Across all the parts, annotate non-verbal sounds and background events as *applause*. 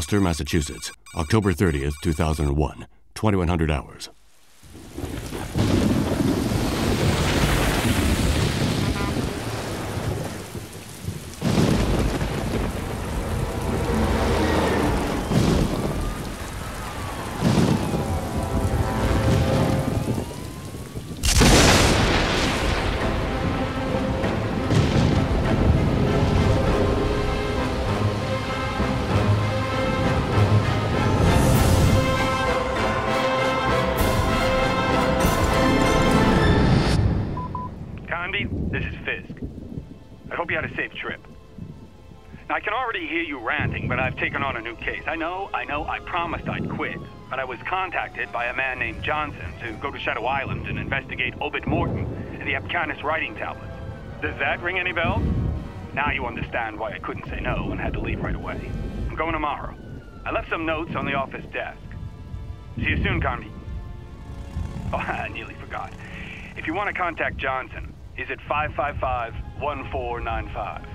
Gloucester, Massachusetts, October 30th, 2001, 2100 hours. I know, I know, I promised I'd quit. But I was contacted by a man named Johnson to go to Shadow Island and investigate Obed Morton and the Abkanis writing tablets. Does that ring any bells? Now you understand why I couldn't say no and had to leave right away. I'm going tomorrow. I left some notes on the office desk. See you soon, Condi. *laughs* Oh, I nearly forgot. If you want to contact Johnson, he's at 555-1495.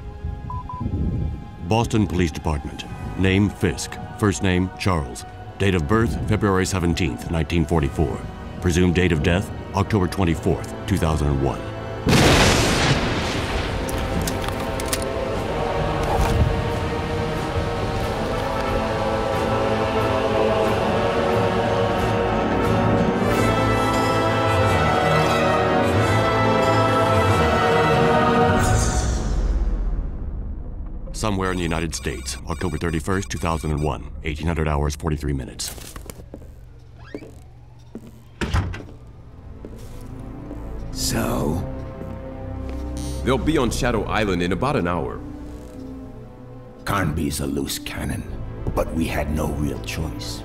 Boston Police Department. Name Fiske. First name Charles. Date of birth February 17th, 1944. Presumed date of death October 24th, 2001. In the United States, October 31st, 2001, 1800 hours 43 minutes. So, They'll be on Shadow Island in about an hour. Carnby's a loose cannon, but we had no real choice.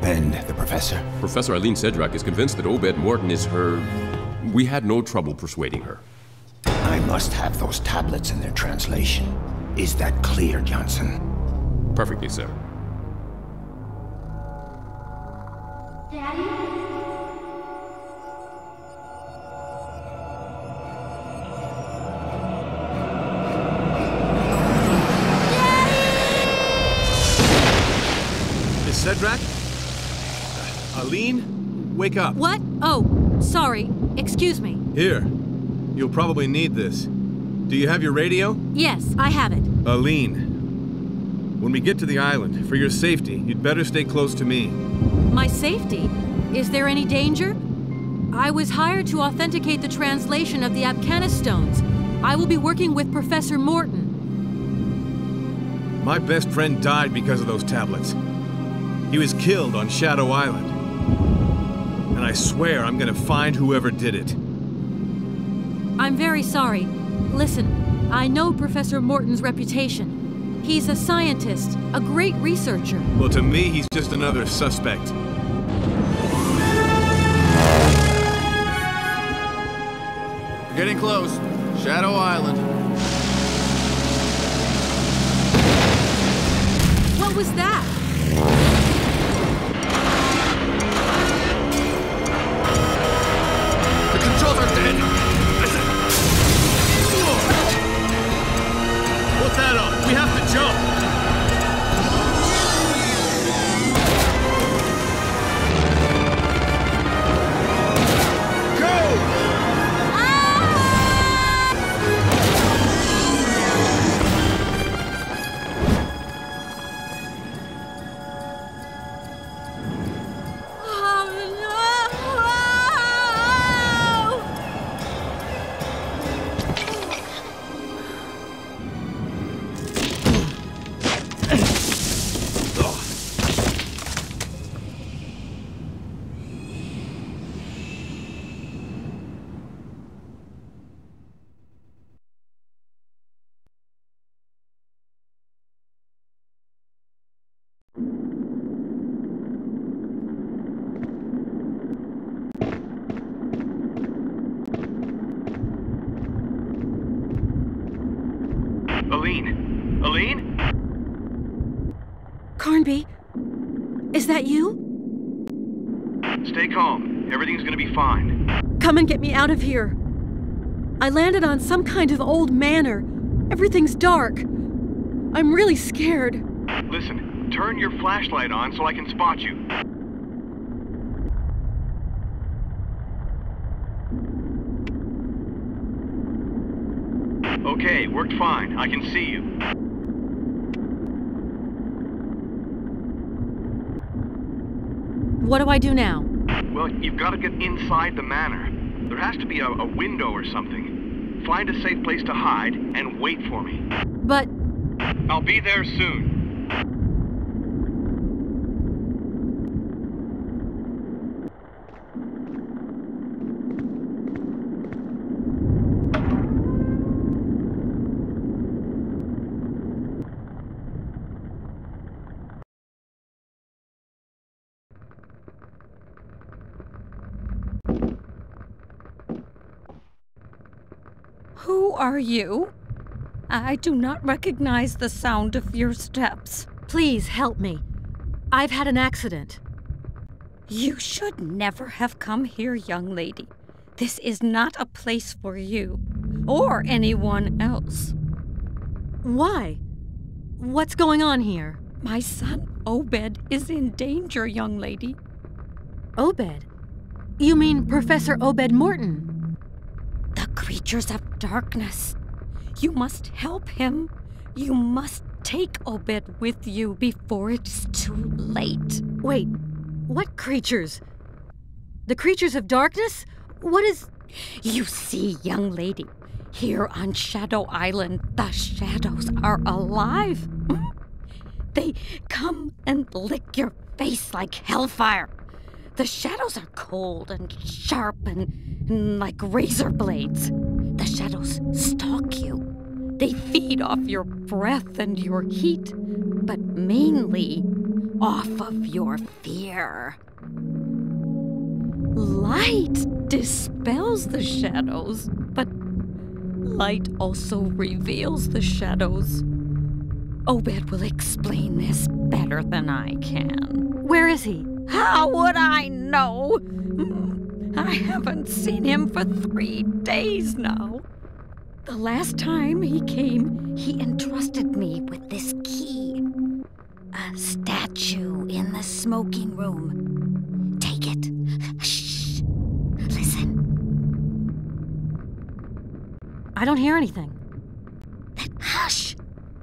And the professor? Professor Aline Cedrac is convinced that Obed Morton is her. We had no trouble persuading her. I must have those tablets in their translation. Is that clear, Johnson? Perfectly, sir. Miss Cedrac? Uh, Aline? Wake up. What? Oh, sorry. Excuse me. Here. You'll probably need this. Do you have your radio? Yes, I have it. Aline. When we get to the island, for your safety, you'd better stay close to me. My safety? Is there any danger? I was hired to authenticate the translation of the Abkanis stones. I will be working with Professor Morton. My best friend died because of those tablets. He was killed on Shadow Island. And I swear I'm gonna find whoever did it. I'm very sorry. Listen, I know Professor Morton's reputation. He's a scientist, a great researcher. Well, to me, he's just another suspect. We're Getting close. Shadow Island. What was that? Out of here. I landed on some kind of old manor. Everything's dark. I'm really scared. Listen, Turn your flashlight on so I can spot you. Okay, worked fine. I can see you. What do I do now? Well, you've got to get inside the manor. There has to be a, a window or something. Find a safe place to hide and wait for me. But I'll be there soon. Who are you? I do not recognize the sound of your steps. please help me. I've had an accident. You should never have come here, young lady. This is not a place for you, or anyone else. Why? What's going on here? My son, Obed, is in danger, young lady. Obed? You mean Professor Obed Morton? Creatures of darkness. You must help him. You must take Obed with you before it's too late. Wait, what creatures? The creatures of darkness? What is. You see, young lady, here on Shadow Island, the shadows are alive. *laughs* They come and lick your face like hellfire. The shadows are cold and sharp and, and like razor blades. The shadows stalk you. They feed off your breath and your heat, but mainly off of your fear. Light dispels the shadows, but light also reveals the shadows. Obed will explain this better than I can. Where is he? How would I know? I haven't seen him for three days now. The last time he came, he entrusted me with this key. A statue in the smoking room. Take it. Shh. Listen. I don't hear anything. Hush!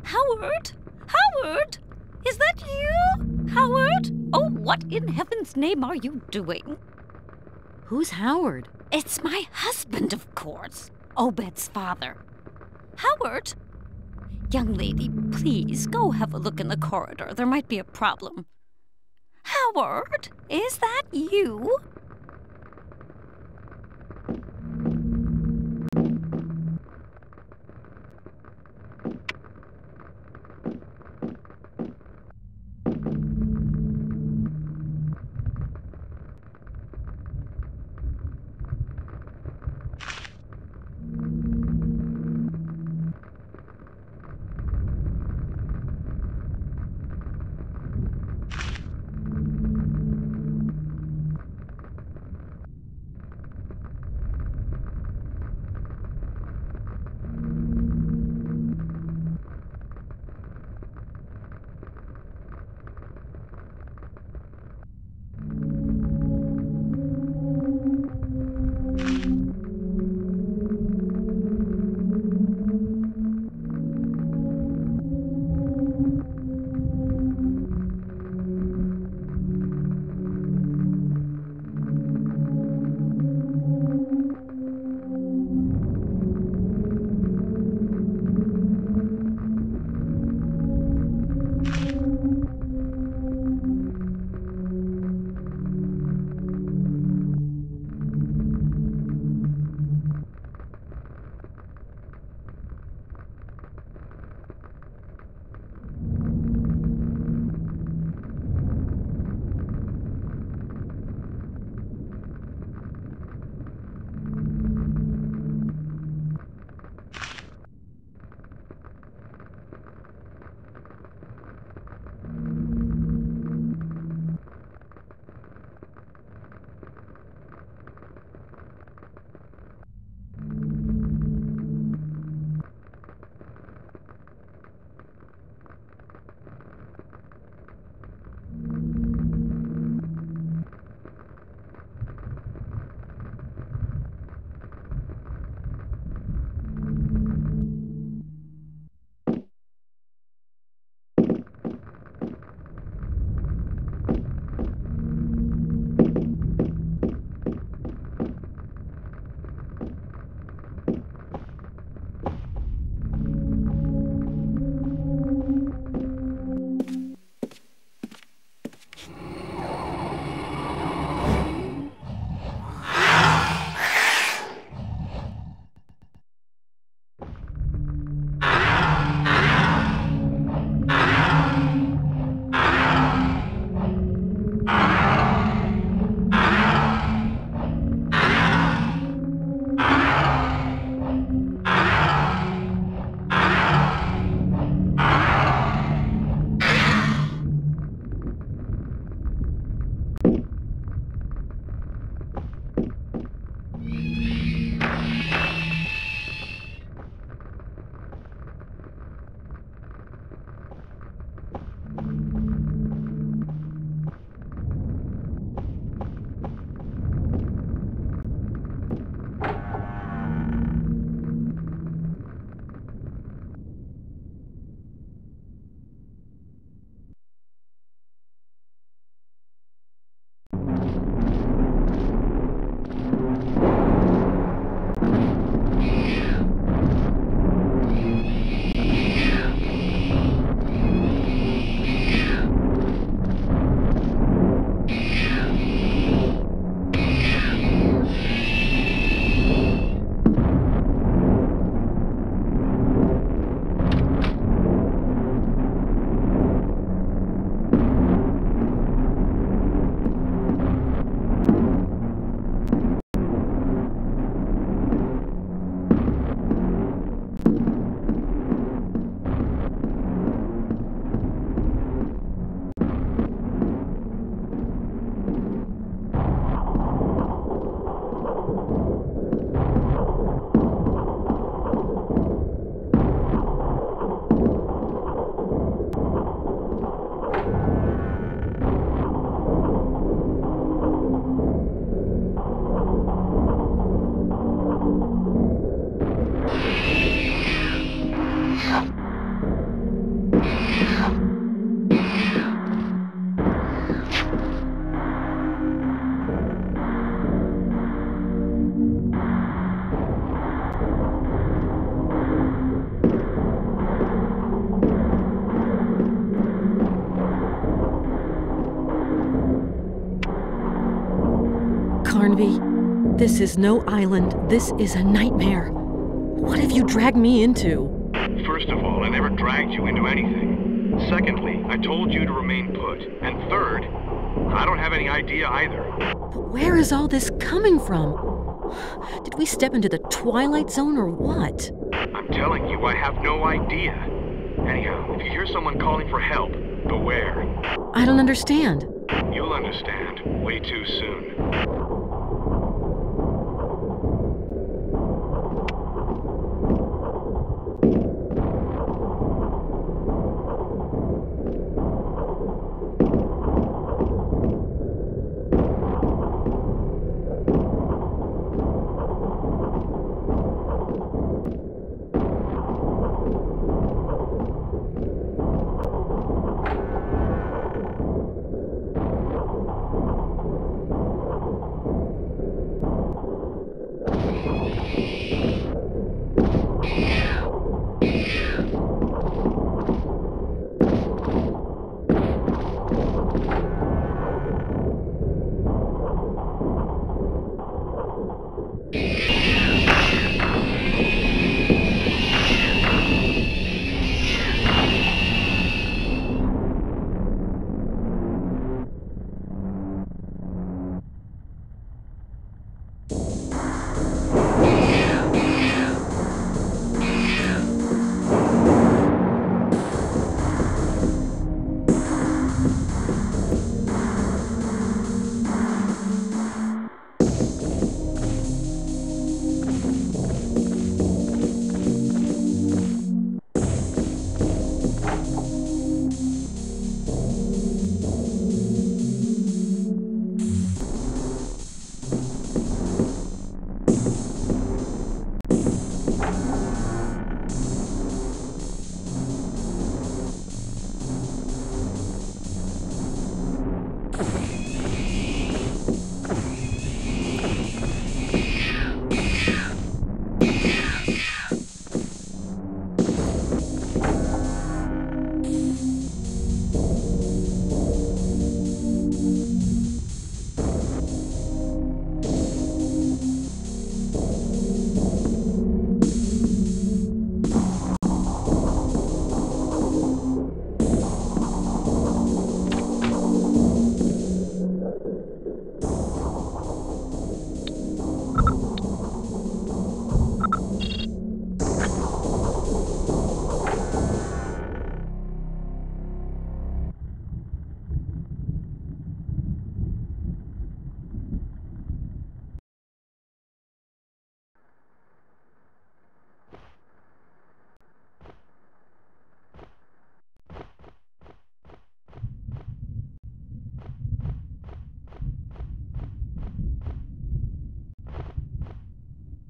Howard? Howard? Is that you? Howard? Oh, what in heaven's name are you doing? Who's Howard? It's my husband, of course. Obed's father. Howard? Young lady, please go have a look in the corridor. There might be a problem. Howard, is that you? Is no island. This is a nightmare. What have you dragged me into? First of all, I never dragged you into anything. Secondly, I told you to remain put. And third, I don't have any idea either. But where is all this coming from? Did we step into the Twilight Zone or what? I'm telling you, I have no idea. Anyhow, if you hear someone calling for help, beware. I don't understand. You'll understand way too soon.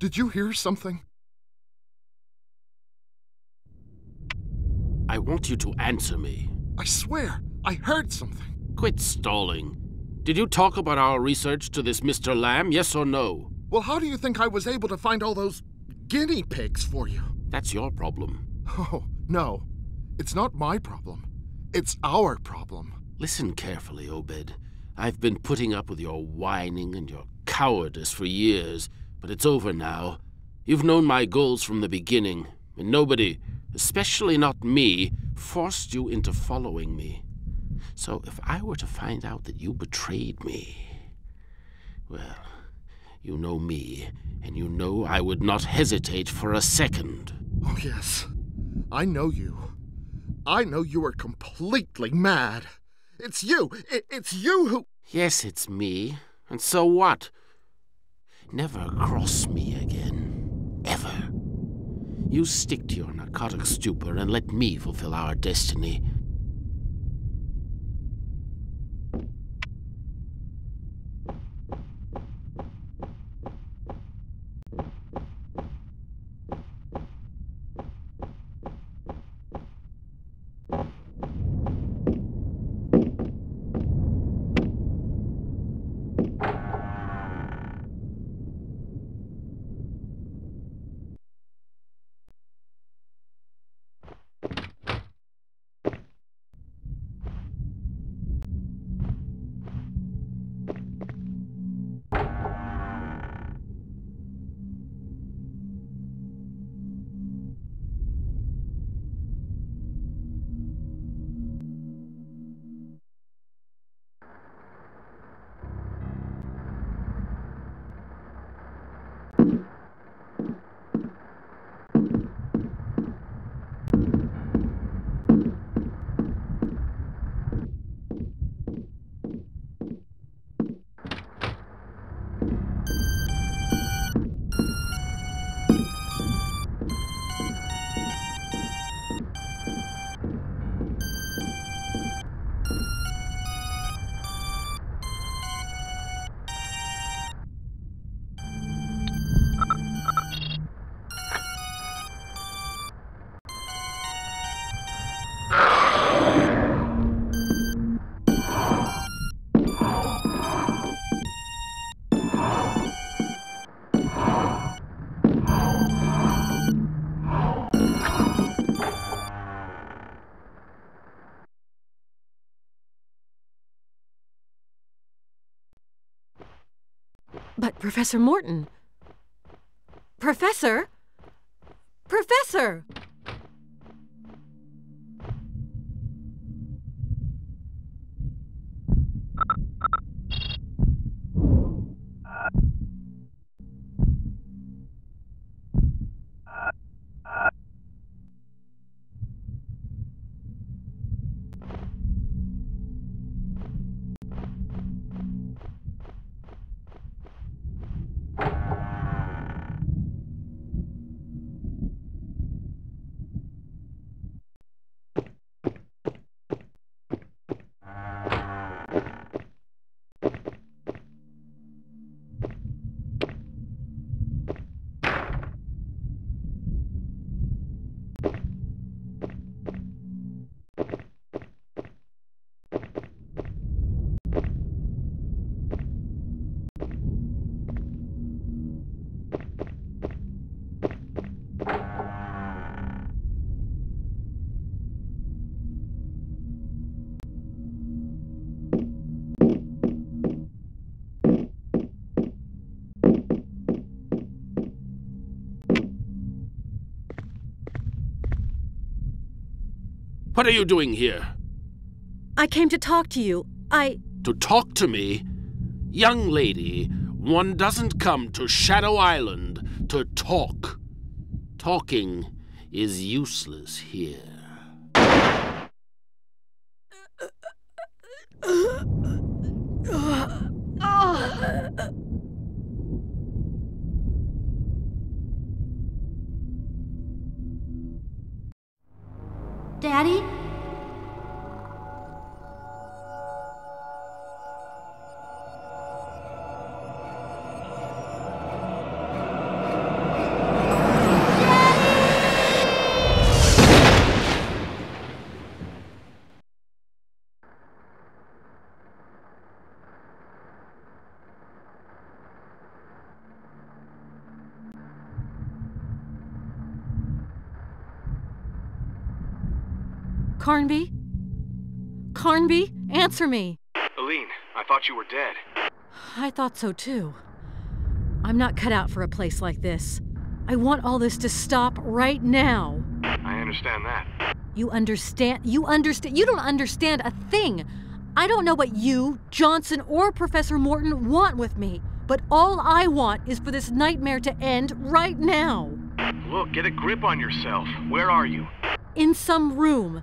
Did you hear something? I want you to answer me. I swear, I heard something. Quit stalling. Did you talk about our research to this Mr. Lamb, yes or no? Well, how do you think I was able to find all those guinea pigs for you? That's your problem. Oh, no. It's not my problem. It's our problem. Listen carefully, Obed. I've been putting up with your whining and your cowardice for years, but it's over now. You've known my goals from the beginning, and nobody, especially not me, forced you into following me. So if I were to find out that you betrayed me, well, you know me, and you know I would not hesitate for a second. Oh, yes. I know you. I know you are completely mad. It's you! I- it's you who. Yes, it's me. And so what? Never cross me again. Ever. You stick to your narcotic stupor and let me fulfill our destiny. Professor Morton. Professor? Professor! What are you doing here? I came to talk to you. I. To talk to me? Young lady, one doesn't come to Shadow Island to talk. Talking is useless here. Answer me. Aline, I thought you were dead. I thought so too. I'm not cut out for a place like this. I want all this to stop right now. I understand that. You understand? You understand? You don't understand a thing. I don't know what you, Johnson, or Professor Morton want with me, but all I want is for this nightmare to end right now. Look, get a grip on yourself. Where are you? In some room.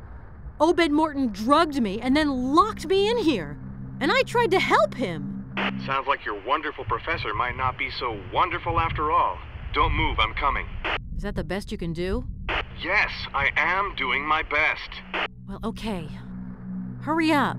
Obed Morton drugged me and then locked me in here. And I tried to help him. Sounds like your wonderful professor might not be so wonderful after all. Don't move, I'm coming. Is that the best you can do? Yes, I am doing my best. Well, okay. Hurry up.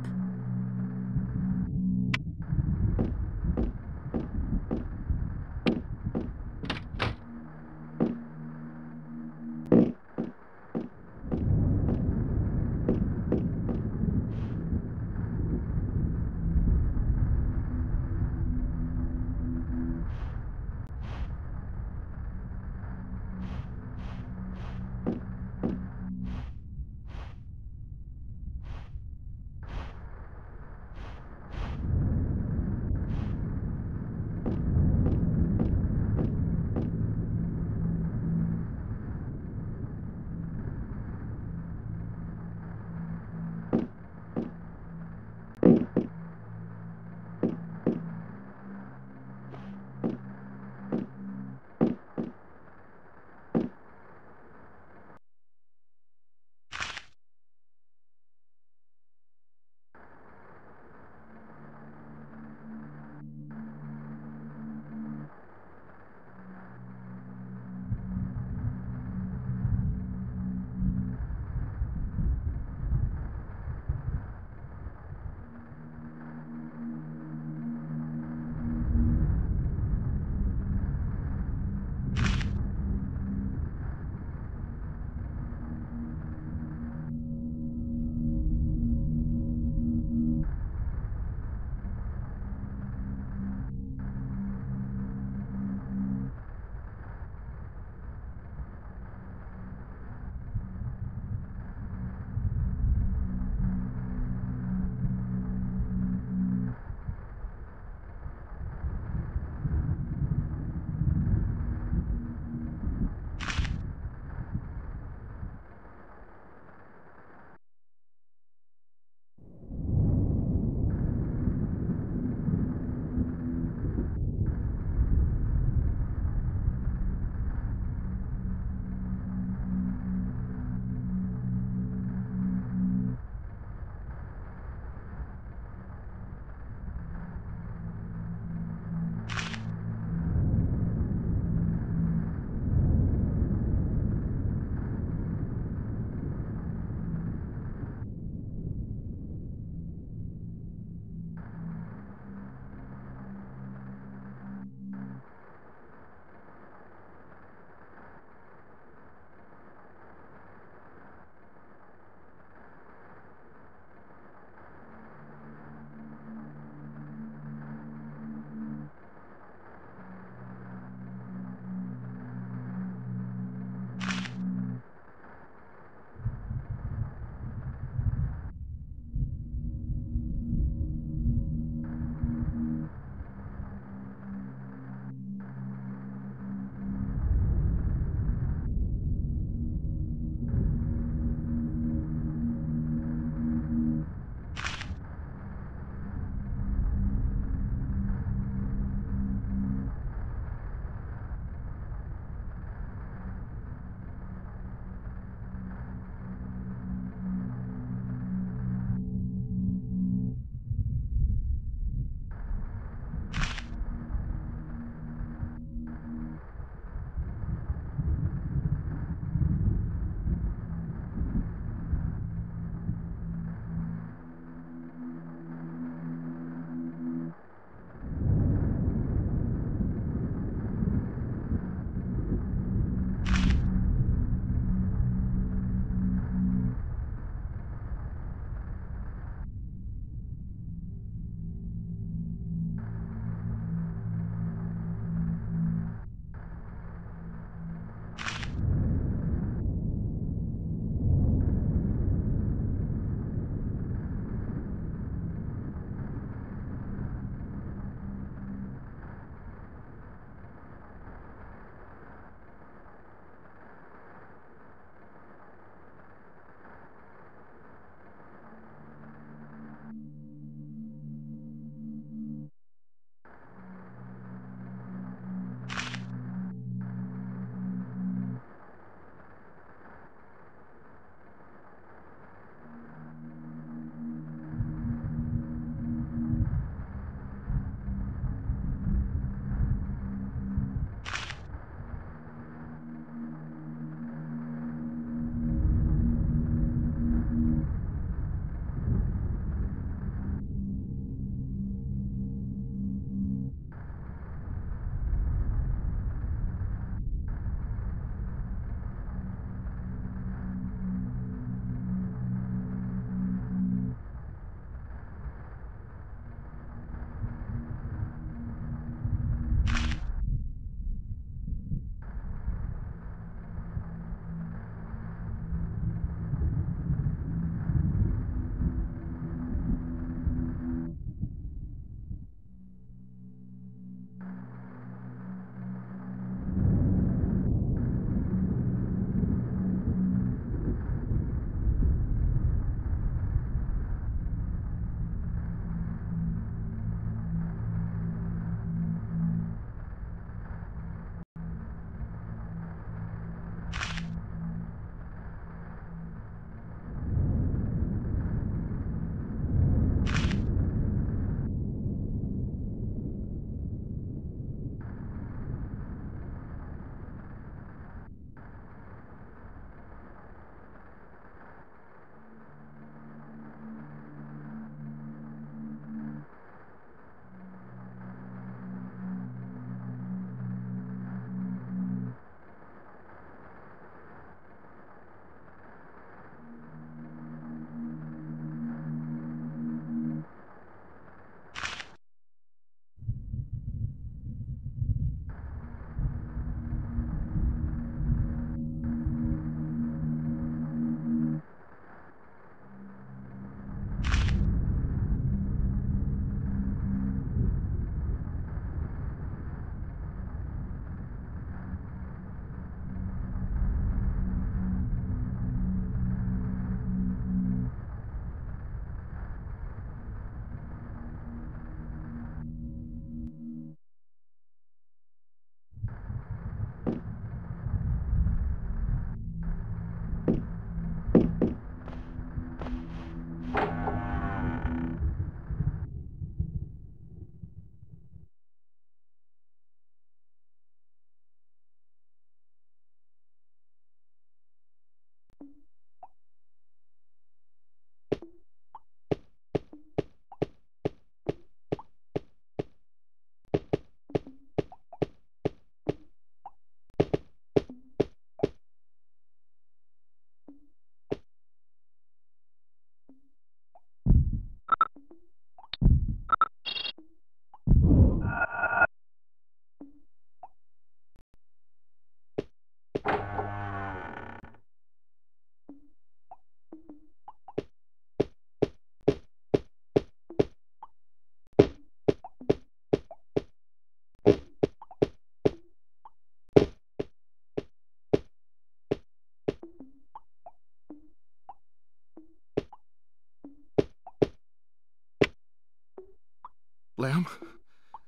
Lamb?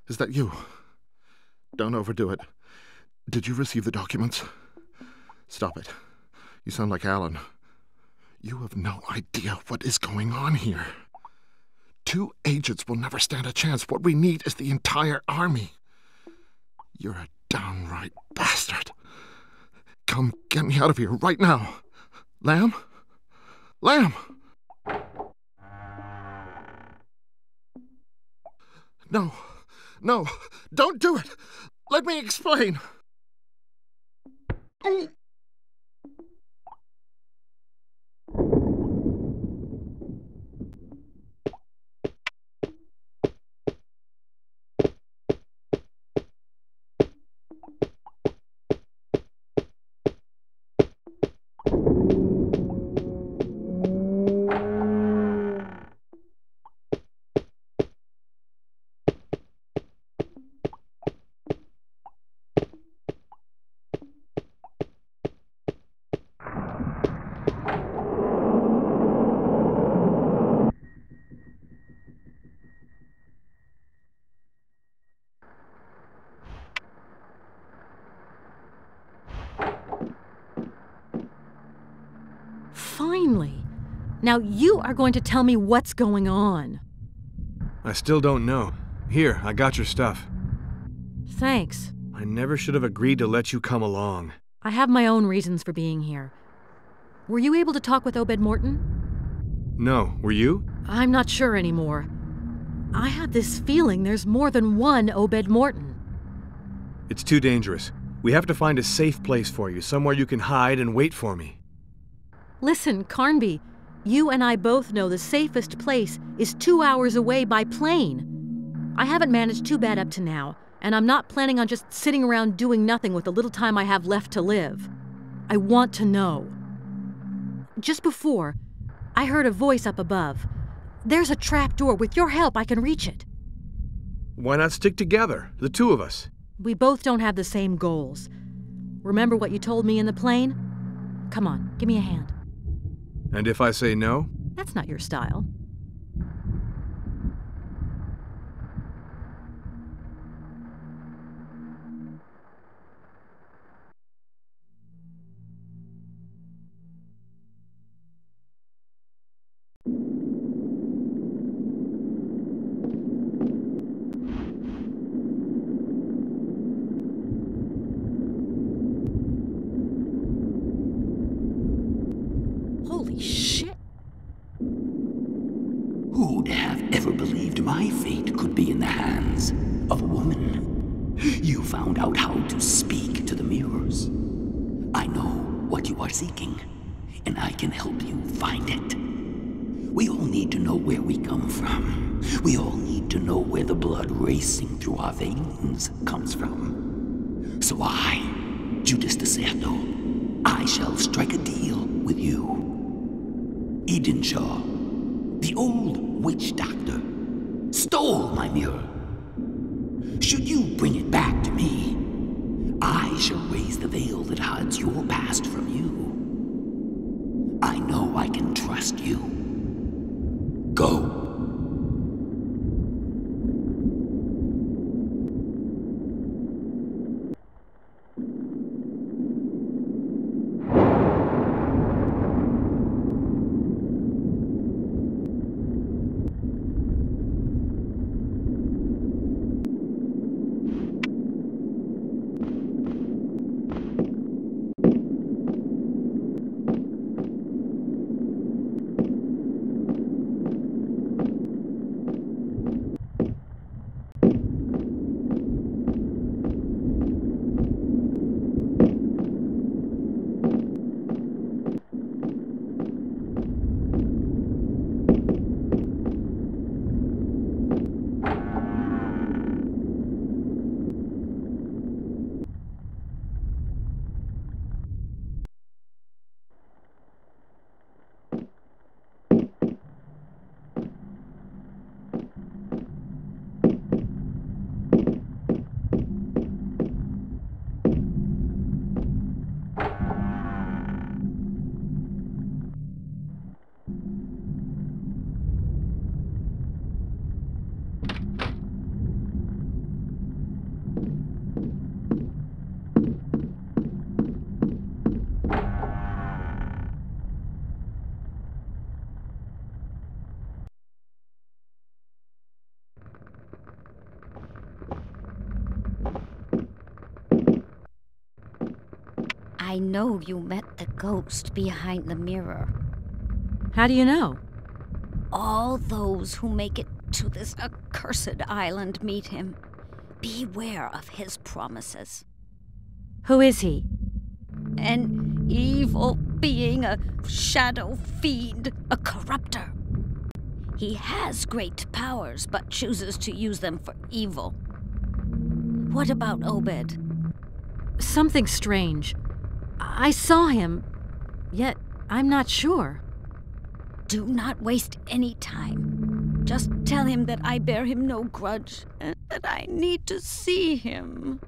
Is that you? Don't overdo it. Did you receive the documents? Stop it. You sound like Alan. You have no idea what is going on here. Two agents will never stand a chance. What we need is the entire army. You're a downright bastard. Come get me out of here right now. Lamb? Lamb! No, no, don't do it. Let me explain. Um, Finally. Now you are going to tell me what's going on. I still don't know. Here, I got your stuff. Thanks. I never should have agreed to let you come along. I have my own reasons for being here. Were you able to talk with Obed Morton? No, were you? I'm not sure anymore. I have this feeling there's more than one Obed Morton. It's too dangerous. We have to find a safe place for you, somewhere you can hide and wait for me. Listen, Carnby, you and I both know the safest place is two hours away by plane. I haven't managed too bad up to now, and I'm not planning on just sitting around doing nothing with the little time I have left to live. I want to know. Just before, I heard a voice up above. There's a trap door. With your help, I can reach it. Why not stick together, the two of us? We both don't have the same goals. Remember what you told me in the plane? Come on, give me a hand. And if I say no? That's not your style. I know you met the ghost behind the mirror. How do you know? All those who make it to this accursed island meet him. Beware of his promises. Who is he? An evil being, a shadow fiend, a corrupter. He has great powers, but chooses to use them for evil. What about Obed? Something strange. I saw him, yet I'm not sure. Do not waste any time. Just tell him that I bear him no grudge and that I need to see him.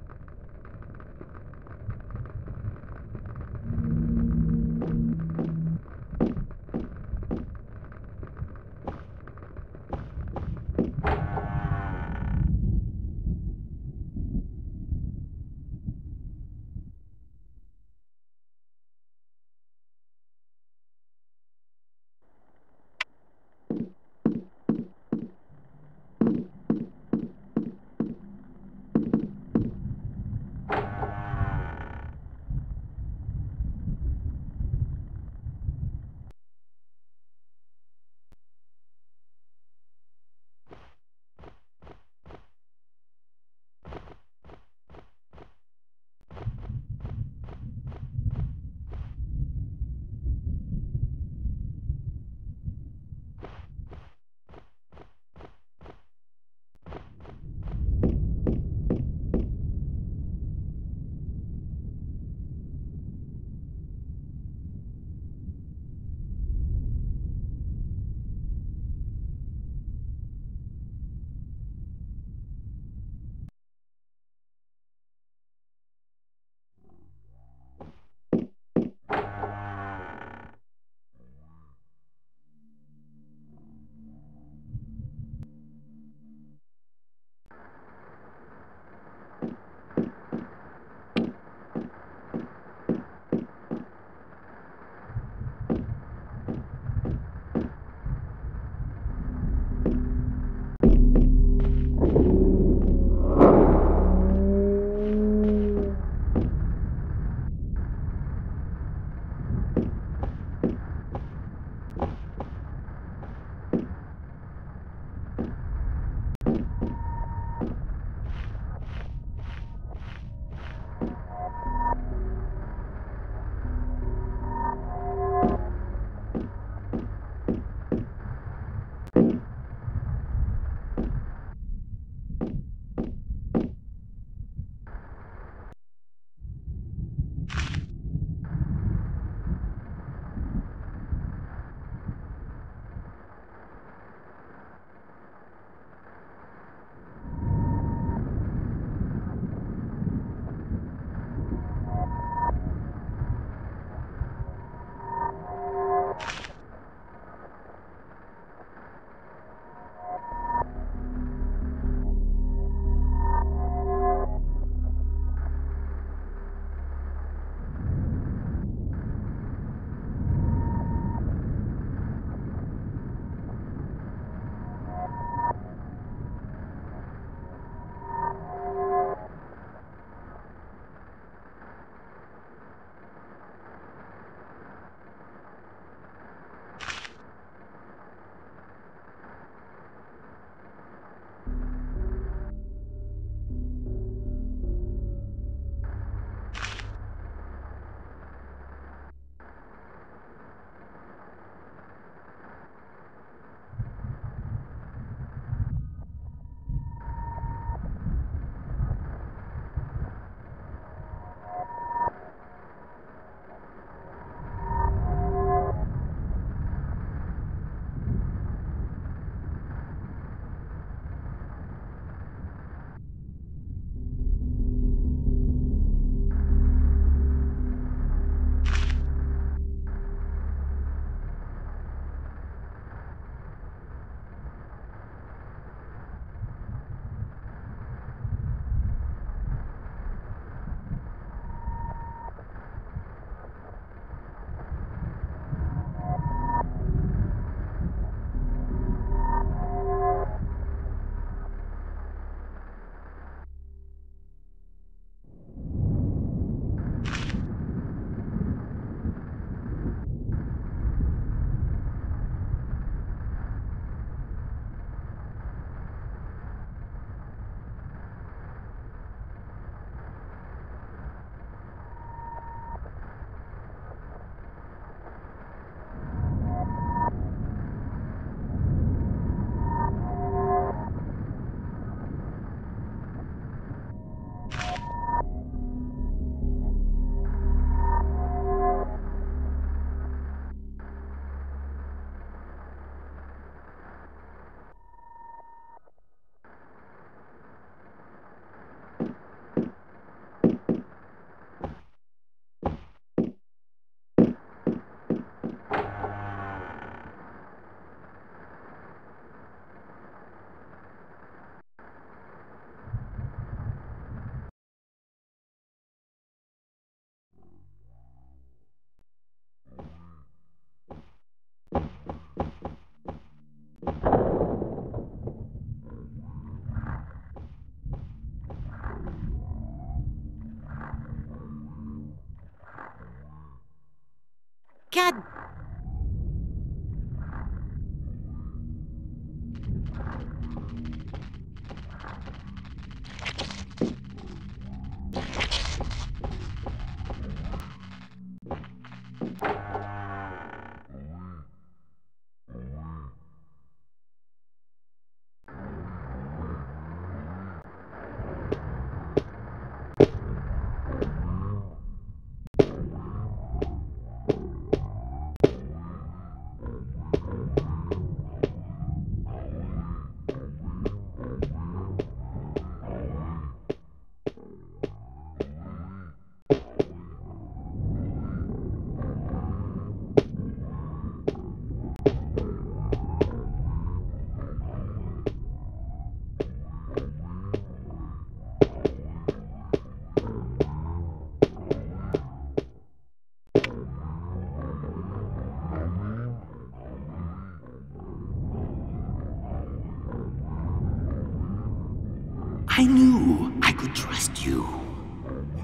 Trust you.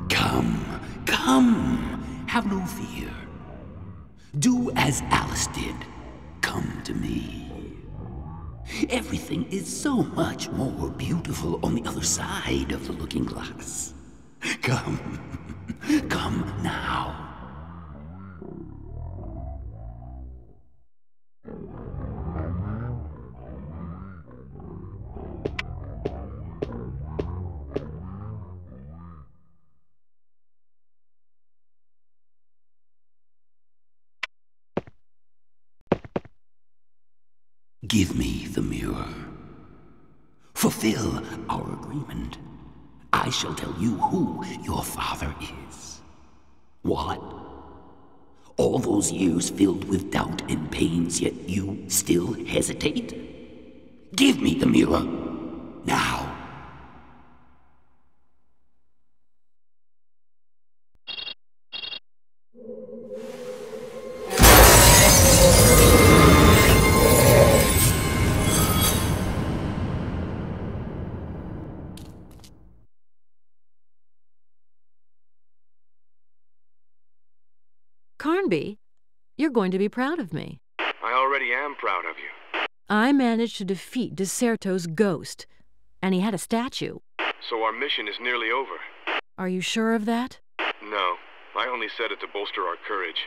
Come, come, have no fear. Do as Alice did. Come to me. Everything is so much more beautiful on the other side of the looking glass. Come, *laughs* come now. Give me the mirror. Fulfill our agreement. I shall tell you who your father is. What? All those years filled with doubt and pains, yet you still hesitate? Give me the mirror. Now. You're going to be proud of me. I already am proud of you. I managed to defeat Deserto's ghost, and he had a statue. So our mission is nearly over. Are you sure of that? No, I only said it to bolster our courage.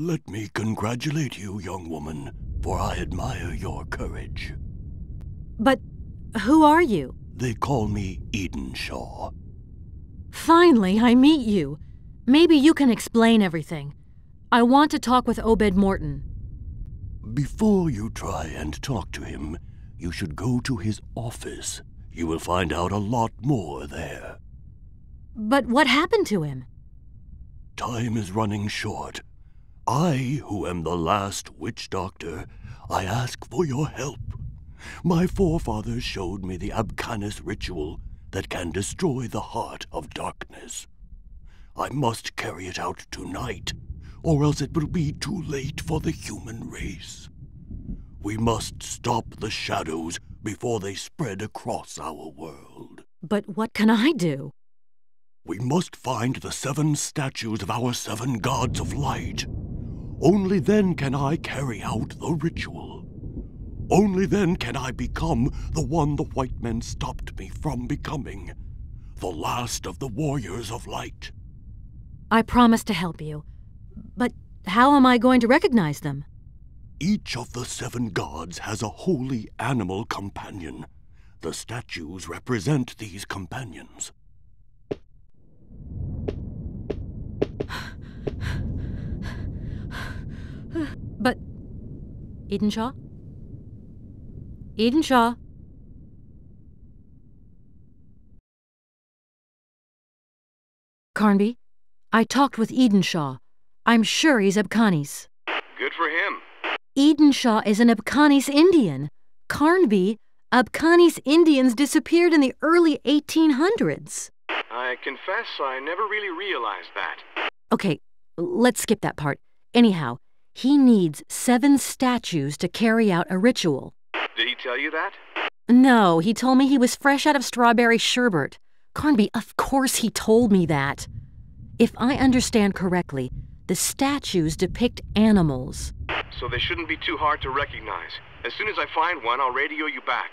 Let me congratulate you, young woman, for I admire your courage. But who are you? They call me Edenshaw. Finally, I meet you. Maybe you can explain everything. I want to talk with Obed Morton. Before you try and talk to him, you should go to his office. You will find out a lot more there. But what happened to him? Time is running short. I, who am the last witch doctor, I ask for your help. My forefathers showed me the Abkanis ritual that can destroy the heart of darkness. I must carry it out tonight, or else it will be too late for the human race. We must stop the shadows before they spread across our world. But what can I do? We must find the seven statues of our seven gods of light. Only then can I carry out the ritual. Only then can I become the one the white men stopped me from becoming. The last of the warriors of light. I promise to help you. But how am I going to recognize them? Each of the seven gods has a holy animal companion. The statues represent these companions. *sighs* But. Edenshaw? Edenshaw? Carnby, I talked with Edenshaw. I'm sure he's Abkanis. Good for him. Edenshaw is an Abkanis Indian. Carnby, Abkanis Indians disappeared in the early 1800s. I confess I never really realized that. Okay, let's skip that part. Anyhow, he needs seven statues to carry out a ritual. Did he tell you that? No, he told me he was fresh out of strawberry sherbet. Carnby, of course he told me that. If I understand correctly, the statues depict animals. So they shouldn't be too hard to recognize. As soon as I find one, I'll radio you back.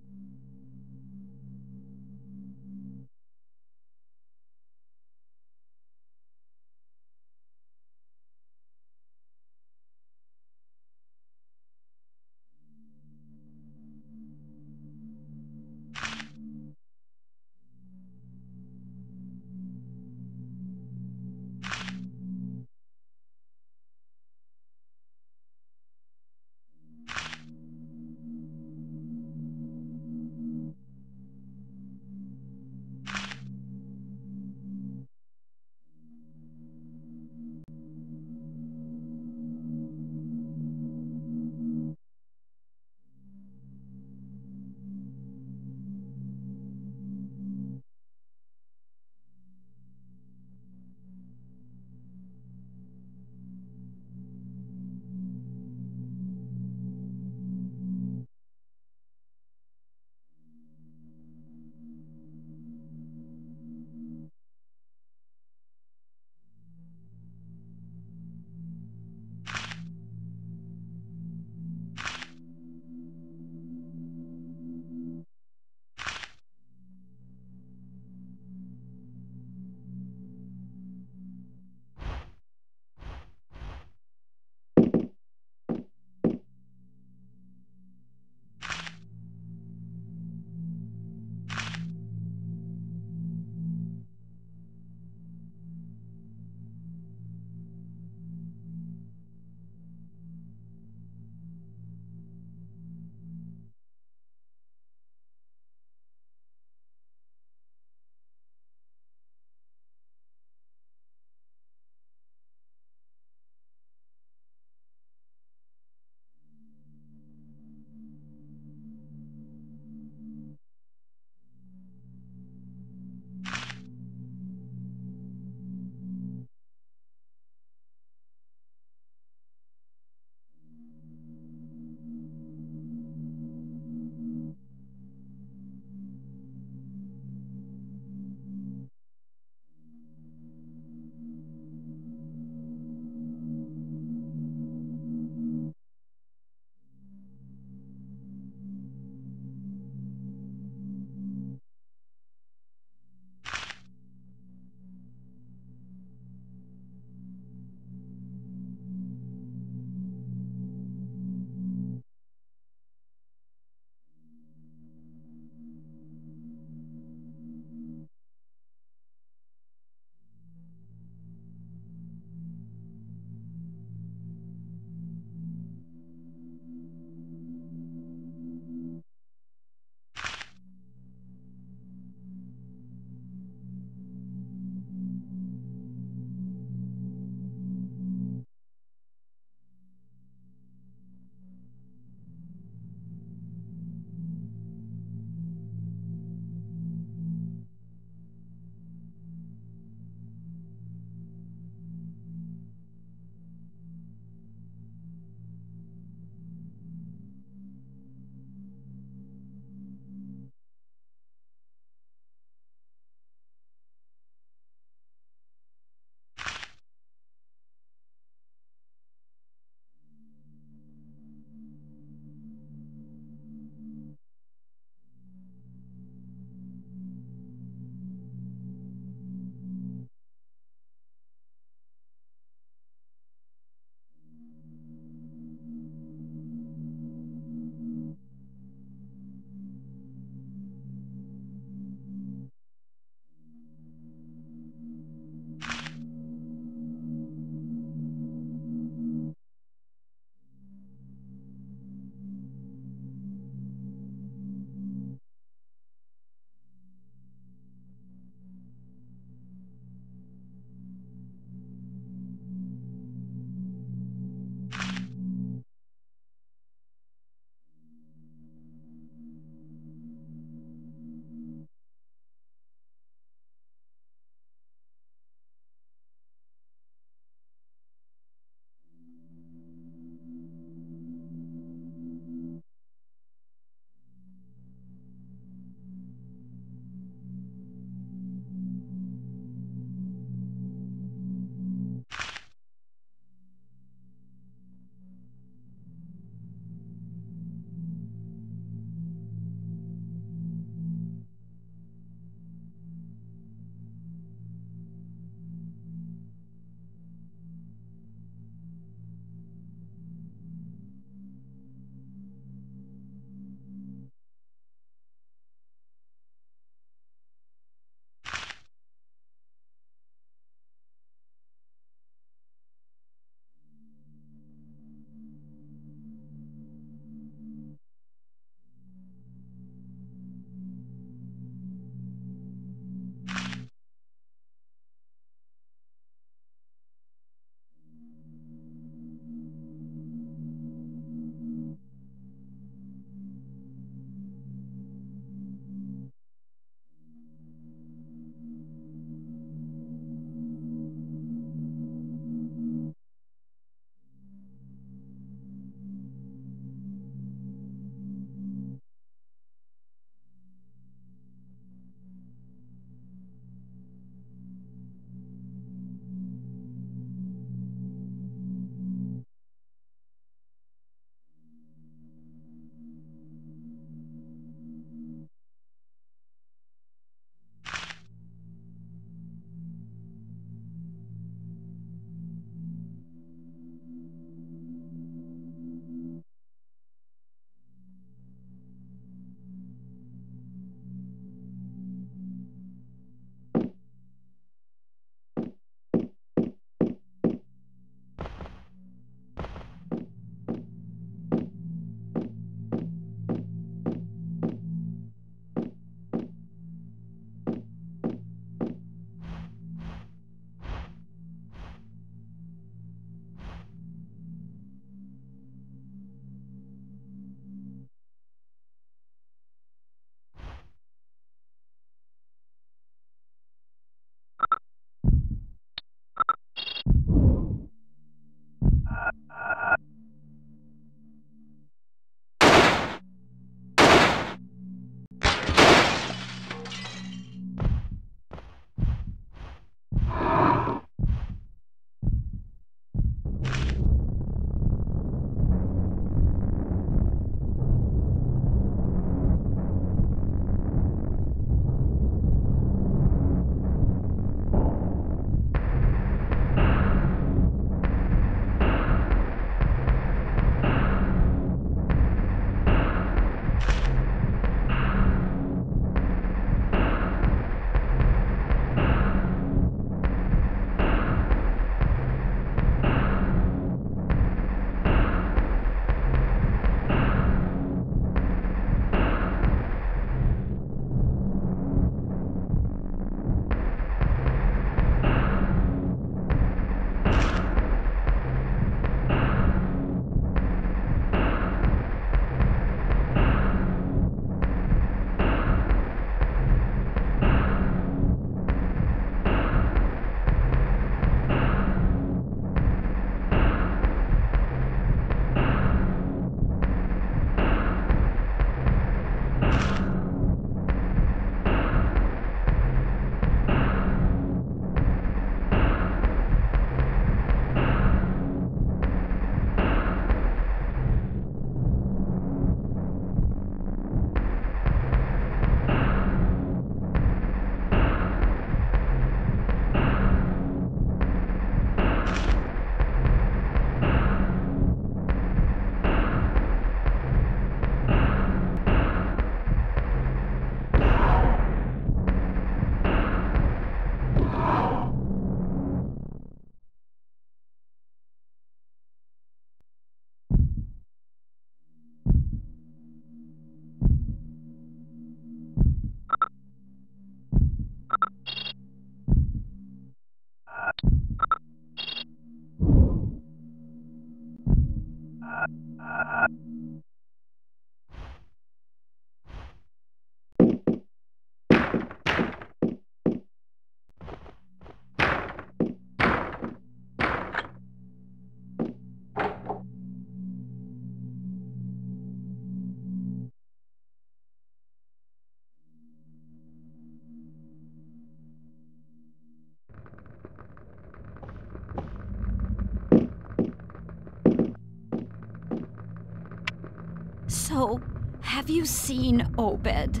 So, have you seen Obed?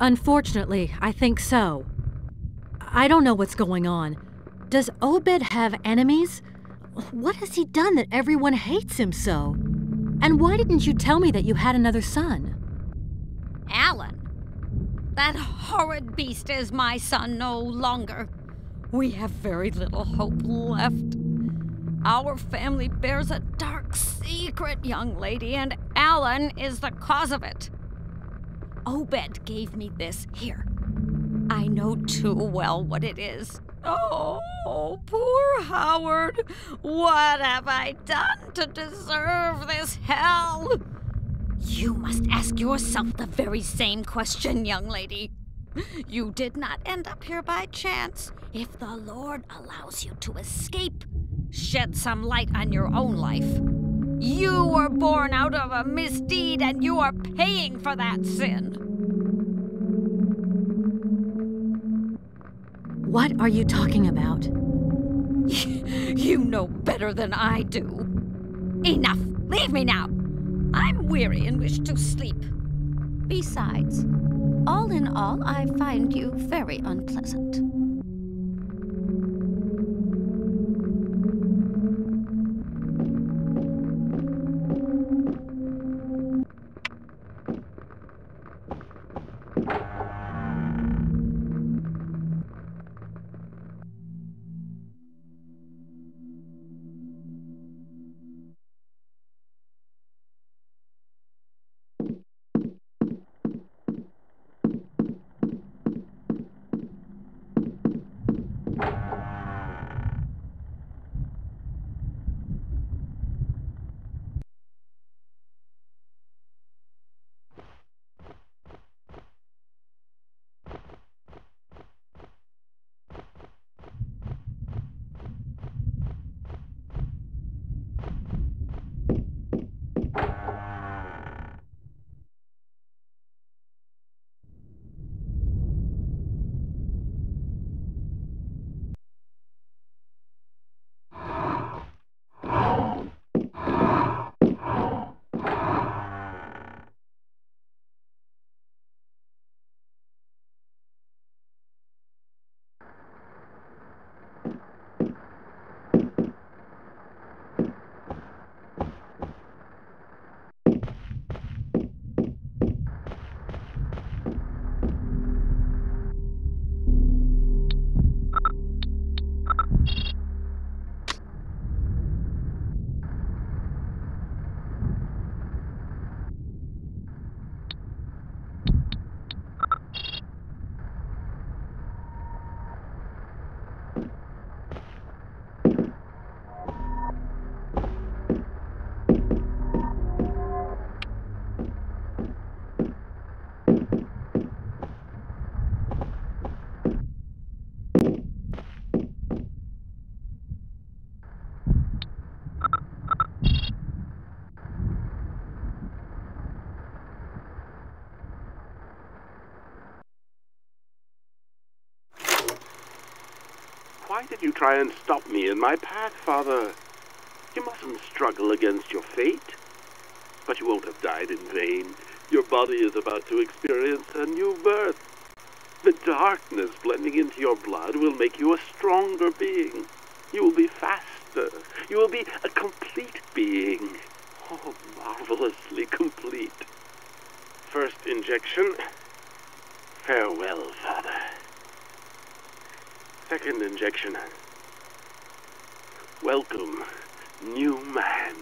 Unfortunately, I think so. I don't know what's going on. Does Obed have enemies? What has he done that everyone hates him so? And why didn't you tell me that you had another son? Alan. That horrid beast is my son no longer. We have very little hope left. Our family bears a dark secret, young lady, and Alan is the cause of it. Obed gave me this. Here. I know too well what it is. Oh, poor Howard. What have I done to deserve this hell? You must ask yourself the very same question, young lady. You did not end up here by chance. If the Lord allows you to escape, shed some light on your own life. You were born out of a misdeed, and you are paying for that sin. What are you talking about? *laughs* you know better than I do. Enough! Leave me now! I'm weary and wish to sleep. Besides, all in all, I find you very unpleasant. Why did you try and stop me in my path, Father? You mustn't struggle against your fate. But you won't have died in vain. Your body is about to experience a new birth. The darkness blending into your blood will make you a stronger being. You will be faster. You will be a complete being. Oh, marvelously complete. First injection. Farewell, Father. Second injection. Welcome, new man.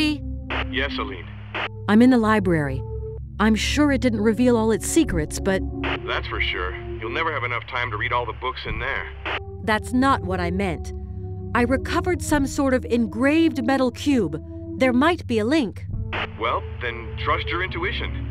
Carnby, Yes, Aline. I'm in the library. I'm sure it didn't reveal all its secrets, but That's for sure. You'll never have enough time to read all the books in there. that's not what I meant. I recovered some sort of engraved metal cube. There might be a link. Well, then trust your intuition.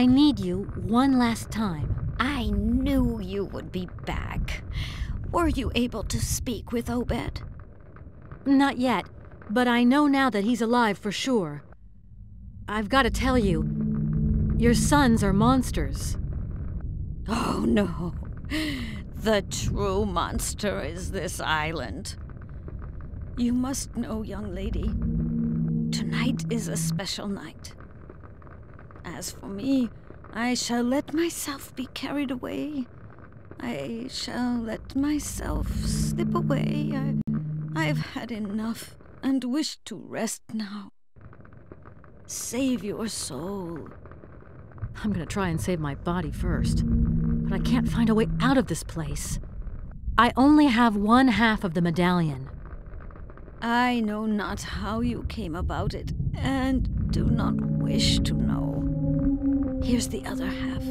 I need you one last time. I knew you would be back. Were you able to speak with Obed? Not yet, but I know now that he's alive for sure. I've got to tell you, Your sons are monsters. Oh no. The true monster is this island. You must know, young lady, tonight is a special night. As for me, I shall let myself be carried away. I shall let myself slip away. I, I've had enough and wish to rest now. Save your soul. I'm gonna try and save my body first. But I can't find a way out of this place. I only have one half of the medallion. I know not how you came about it, and do not wish to know. Here's the other half.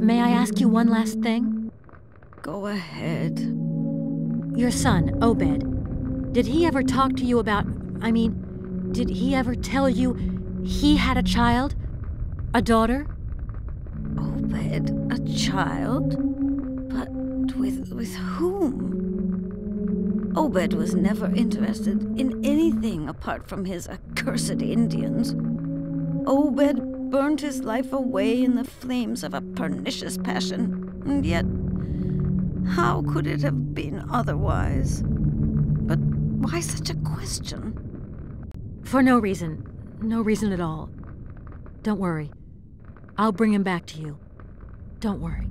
May I ask you one last thing? Go ahead. Your son, Obed, did he ever talk to you about. I mean, did he ever tell you he had a child? A daughter? Obed, a child? But with, with whom? Obed was never interested in anything apart from his accursed Indians. Obed burned his life away in the flames of a pernicious passion, and yet, how could it have been otherwise? But why such a question? For no reason. No reason at all. Don't worry. I'll bring him back to you. Don't worry.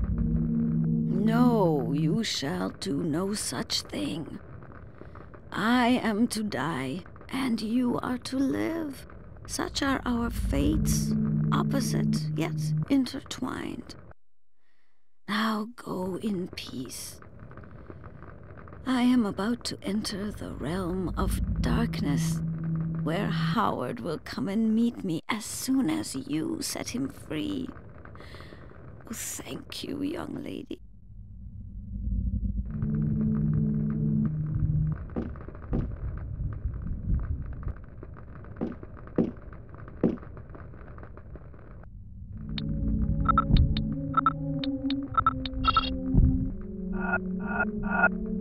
No, you shall do no such thing. I am to die, and you are to live. Such are our fates, opposite yet intertwined. Now go in peace. I am about to enter the realm of darkness, where Howard will come and meet me as soon as you set him free. Oh, thank you, young lady. Uh, uh.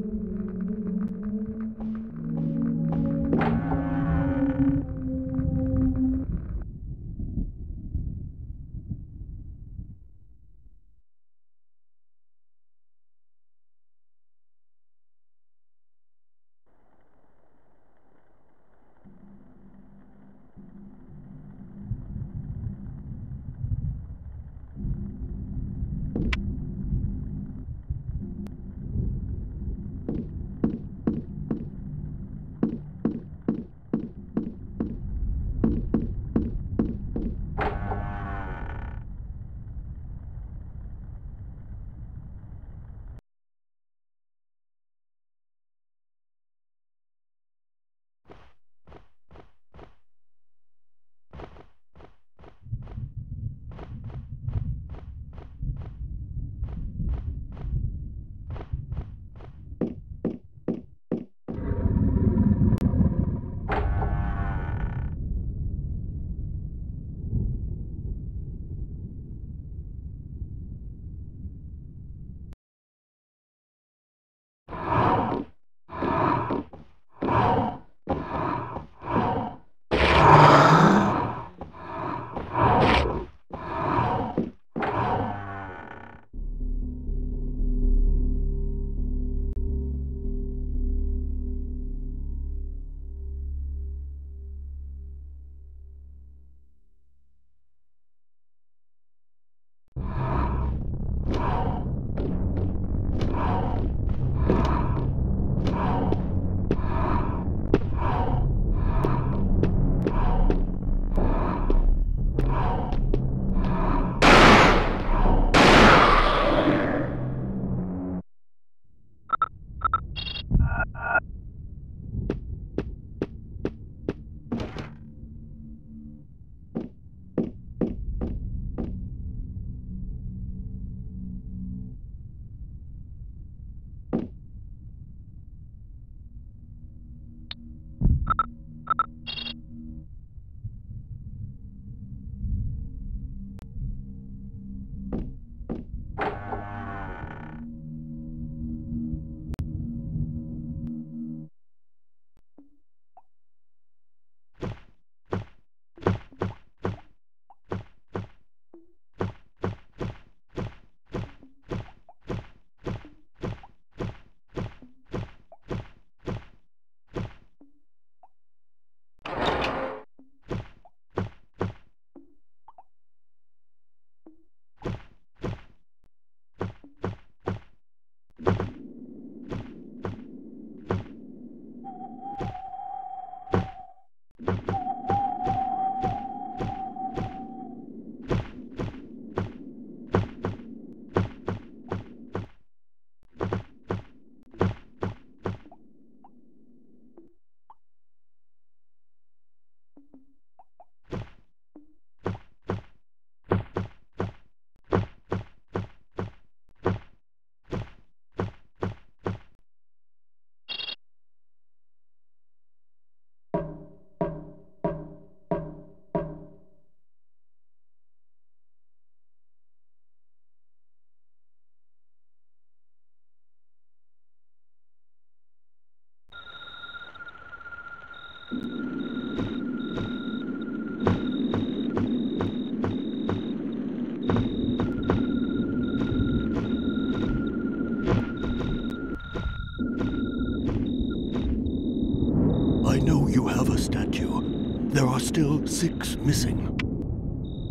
Still six missing.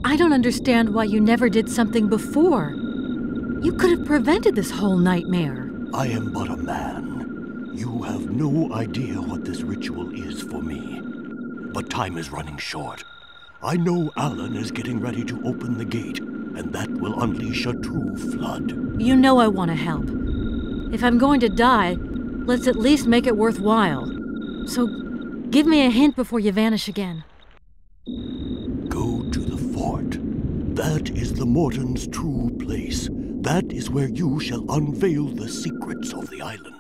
I don't understand why you never did something before. You could have prevented this whole nightmare. I am but a man. You have no idea what this ritual is for me. But time is running short. I know Alan is getting ready to open the gate, and that will unleash a true flood. You know I want to help. If I'm going to die, let's at least make it worthwhile. So give me a hint before you vanish again. That is the Mortons' true place. That is where you shall unveil the secrets of the island.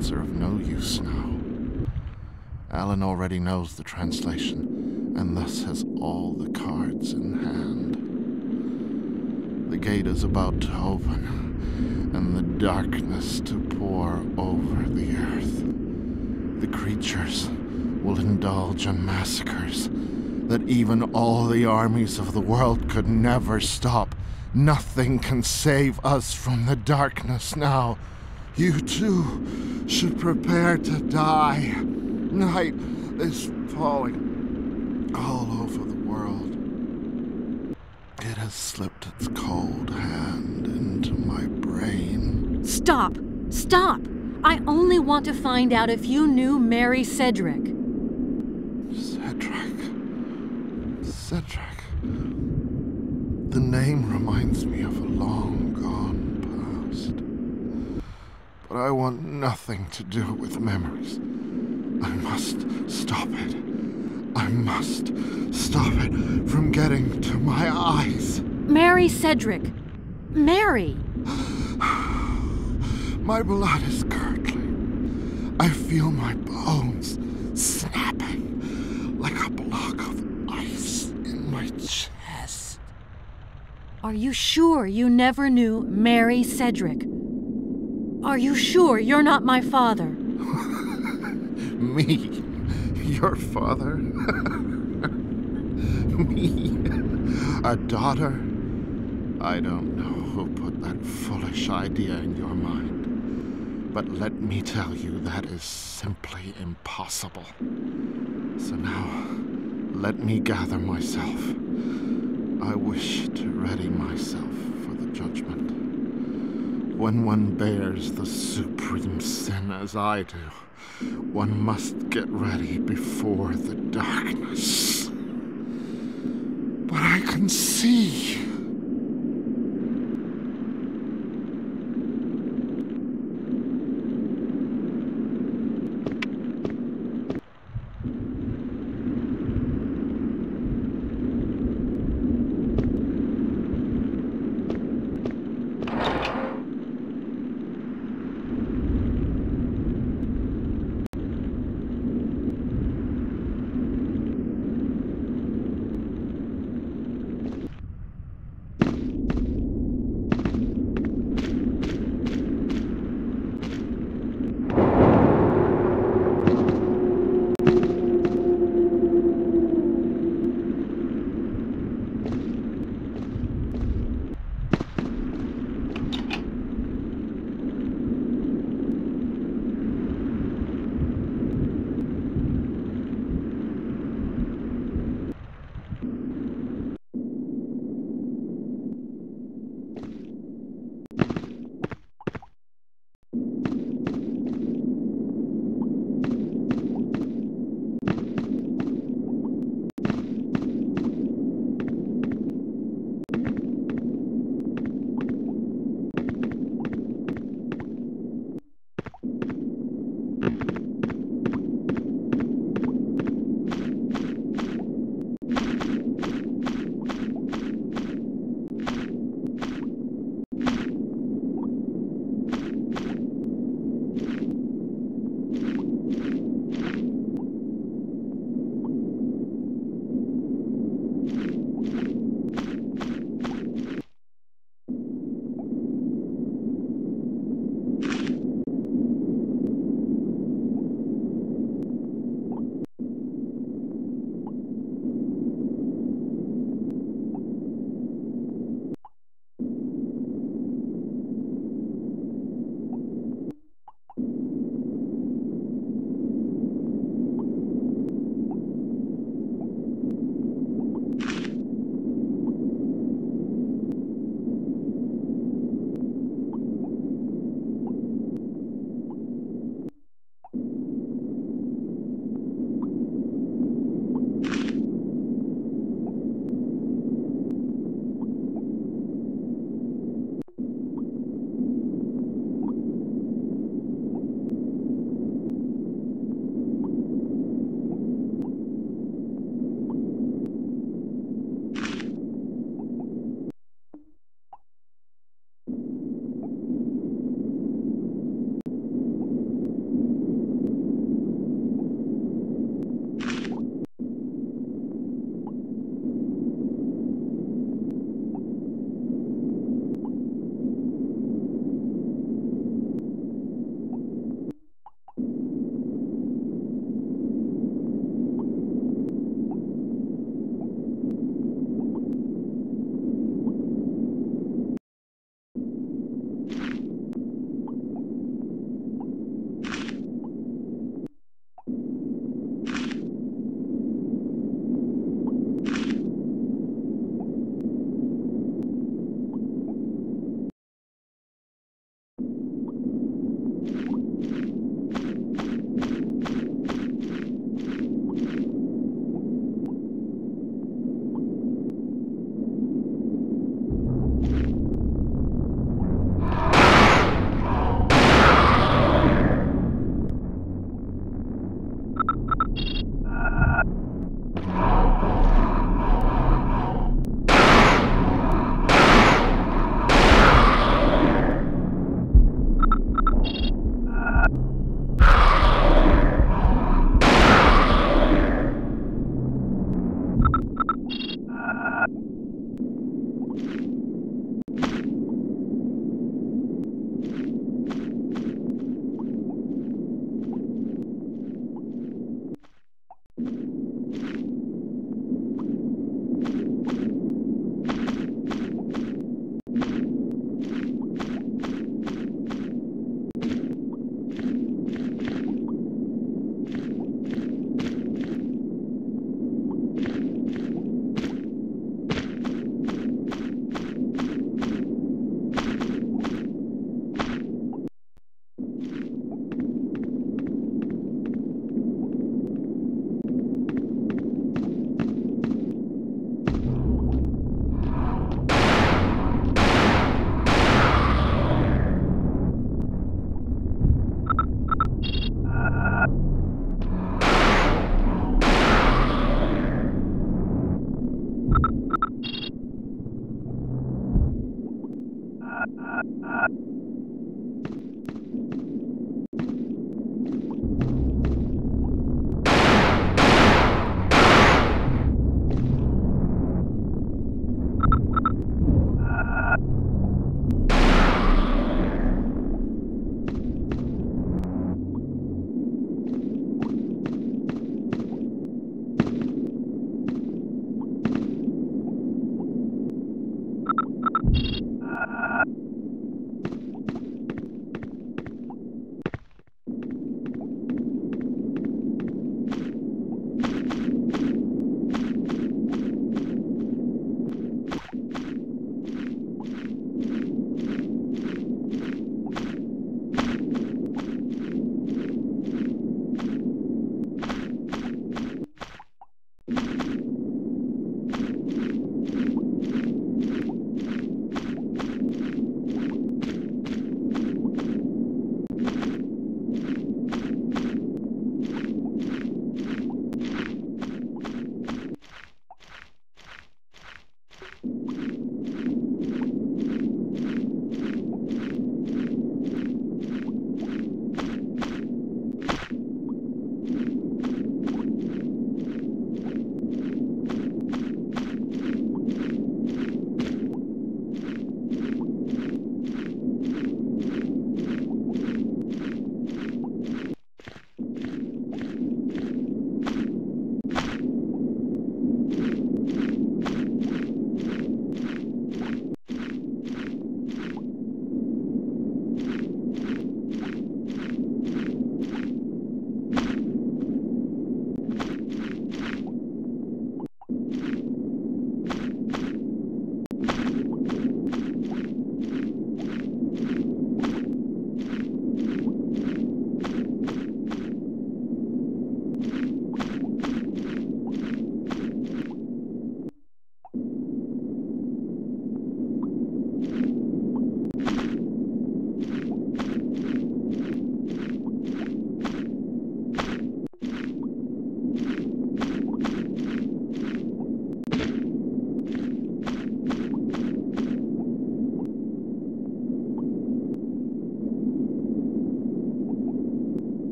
Tablets are of no use now. Alan already knows the translation, and thus has all the cards in hand. The gate is about to open, and the darkness to pour over the earth. The creatures will indulge in massacres that even all the armies of the world could never stop. Nothing can save us from the darkness now. You too should prepare to die. Night is falling all over the world. It has slipped its cold hand into my brain. Stop! Stop! I only want to find out if you knew Mary Cedrac. Cedrac. Cedrac. The name reminds me of a long But I want nothing to do with memories. I must stop it. I must stop it from getting to my eyes. Mary Cedrac. Mary! *sighs* My blood is curdling. I feel my bones snapping like a block of ice in my chest. Are you sure you never knew Mary Cedrac? Are you sure you're not my father? *laughs* Me? Your father? *laughs* Me? A daughter? I don't know who put that foolish idea in your mind. But let me tell you, that is simply impossible. So now, let me gather myself. I wish to ready myself for the judgment. When one bears the supreme sin as I do, one must get ready before the darkness. But I can see.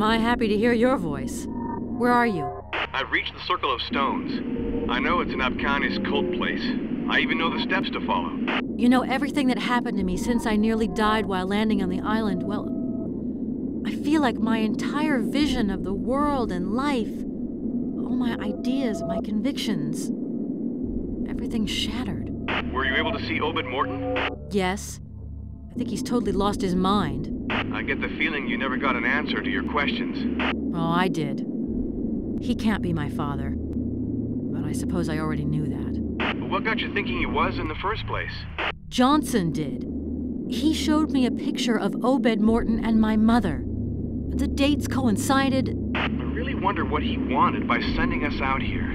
Am I happy to hear your voice. Where are you? I've reached the Circle of Stones. I know it's an Abkanis cult place. I even know the steps to follow. You know, everything that happened to me since I nearly died while landing on the island, well, I feel like my entire vision of the world and life, all my ideas, my convictions, everything's shattered. Were you able to see Obed Morton? Yes. I think he's totally lost his mind. I get the feeling you never got an answer to your questions. Oh, I did. He can't be my father. But I suppose I already knew that. But what got you thinking he was in the first place? Johnson did. He showed me a picture of Obed Morton and my mother. The dates coincided. I really wonder what he wanted by sending us out here.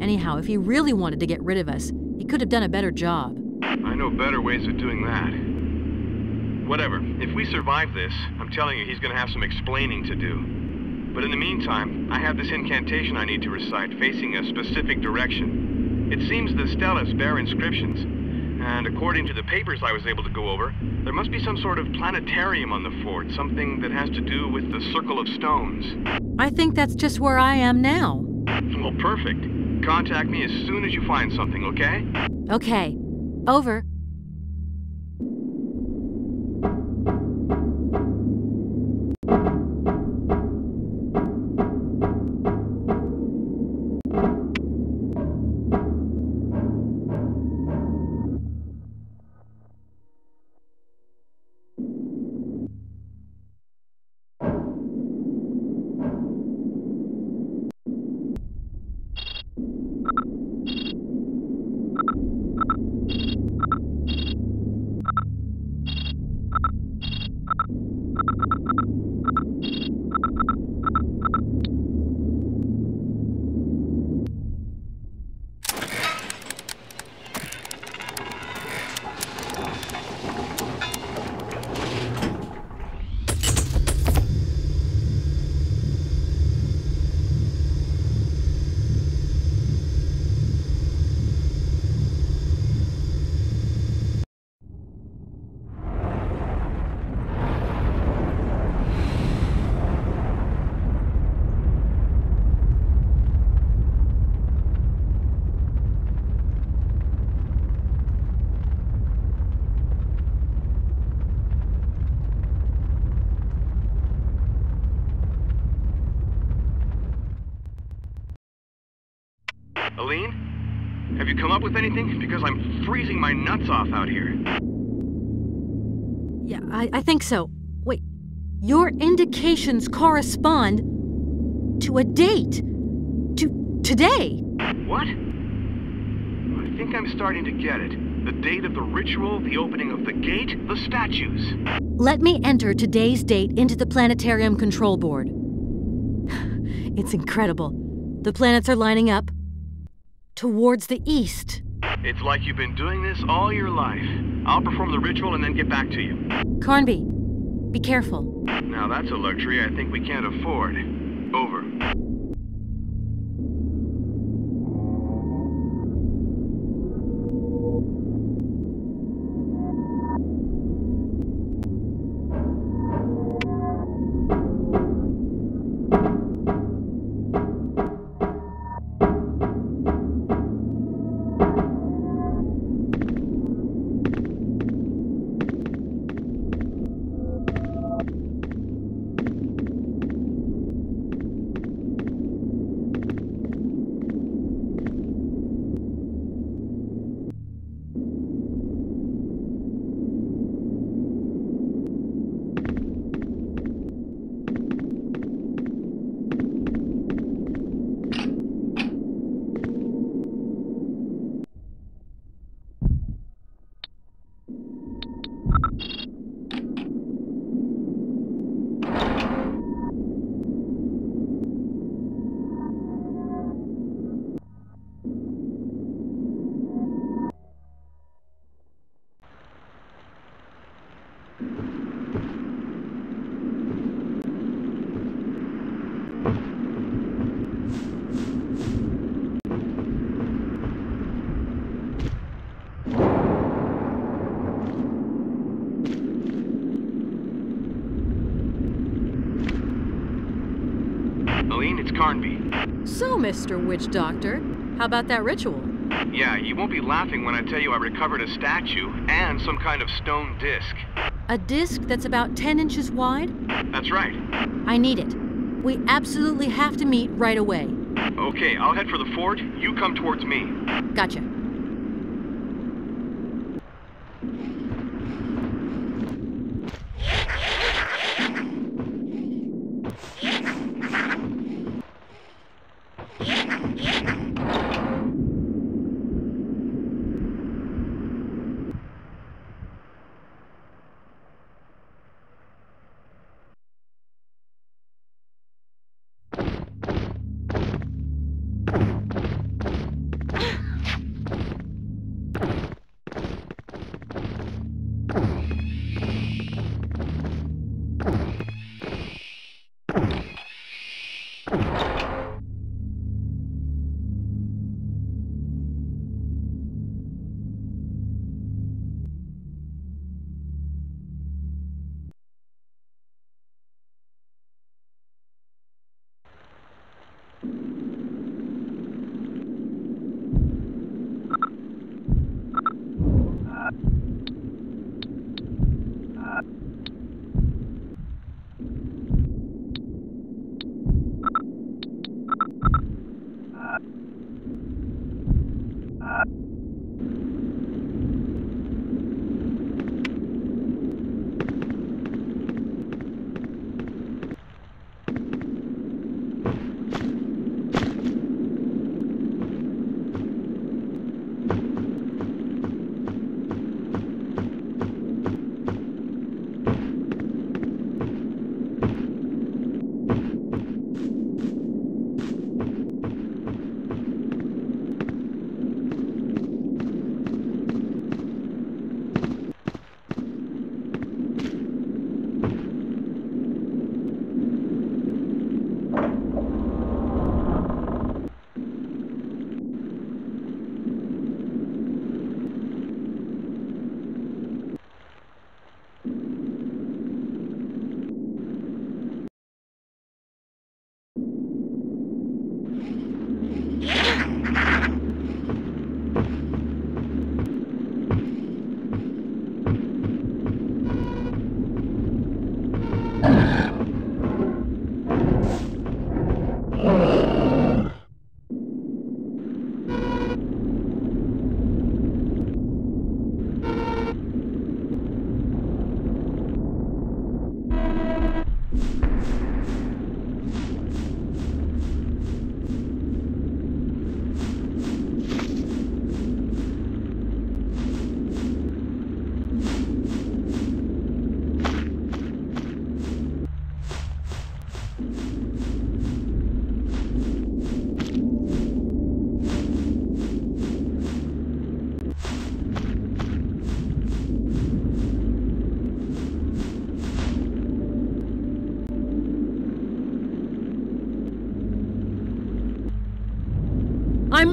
Anyhow, if he really wanted to get rid of us, he could have done a better job. I know better ways of doing that. Whatever. If we survive this, I'm telling you he's gonna have some explaining to do. But in the meantime, I have this incantation I need to recite facing a specific direction. It seems the stelas bear inscriptions, and according to the papers I was able to go over, there must be some sort of planetarium on the fort, something that has to do with the Circle of Stones. I think that's just where I am now. Well, perfect. Contact me as soon as you find something, okay? Okay. Over. I, I think so. Wait, your indications correspond to a date. To today. What? I think I'm starting to get it. The date of the ritual, the opening of the gate, the statues. Let me enter today's date into the planetarium control board. *sighs* It's incredible. The planets are lining up towards the east. It's like you've been doing this all your life. I'll perform the ritual and then get back to you. Carnby, be careful. Now that's a luxury I think we can't afford. Over. Mr. Witch Doctor, how about that ritual? Yeah, you won't be laughing when I tell you I recovered a statue and some kind of stone disc. A disc that's about 10 inches wide? That's right. I need it. We absolutely have to meet right away. Okay, I'll head for the fort. You come towards me. Gotcha.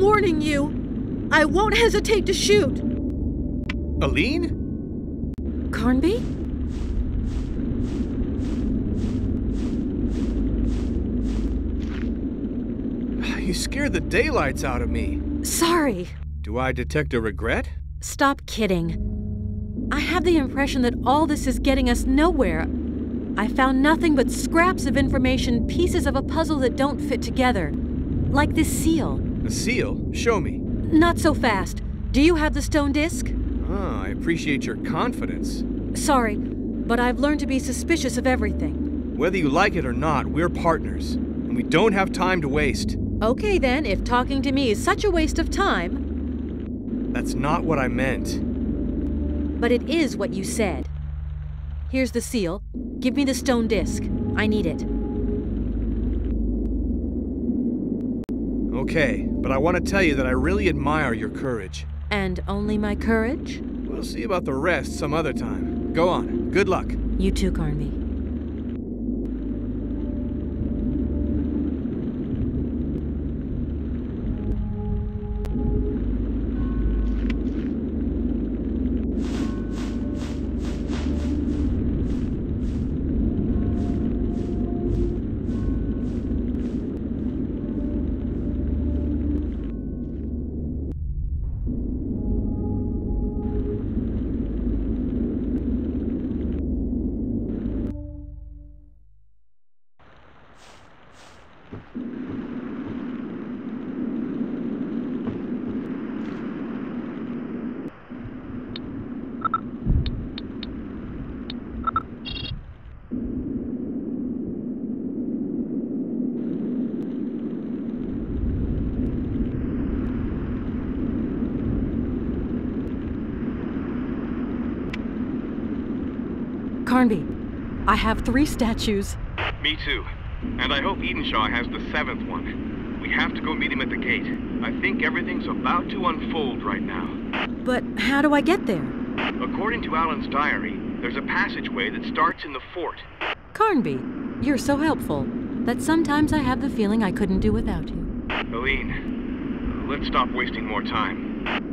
Warning you. I won't hesitate to shoot. Aline? Carnby? *sighs* You scared the daylights out of me. Sorry. Do I detect a regret? Stop kidding. I have the impression that all this is getting us nowhere. I found nothing but scraps of information, pieces of a puzzle that don't fit together. Like this seal. A seal? Show me. Not so fast. Do you have the stone disc? Ah, I appreciate your confidence. Sorry, but I've learned to be suspicious of everything. Whether you like it or not, we're partners, and we don't have time to waste. Okay then, if talking to me is such a waste of time. That's not what I meant. But it is what you said. Here's the seal. Give me the stone disc. I need it. Okay, but I want to tell you that I really admire your courage. And only my courage? We'll see about the rest some other time. Go on. Good luck. You too, Carnby. I have three statues. Me too. And I hope Edenshaw has the seventh one. We have to go meet him at the gate. I think everything's about to unfold right now. But how do I get there? According to Alan's diary, there's a passageway that starts in the fort. Carnby, you're so helpful that sometimes I have the feeling I couldn't do without you. Aline, let's stop wasting more time.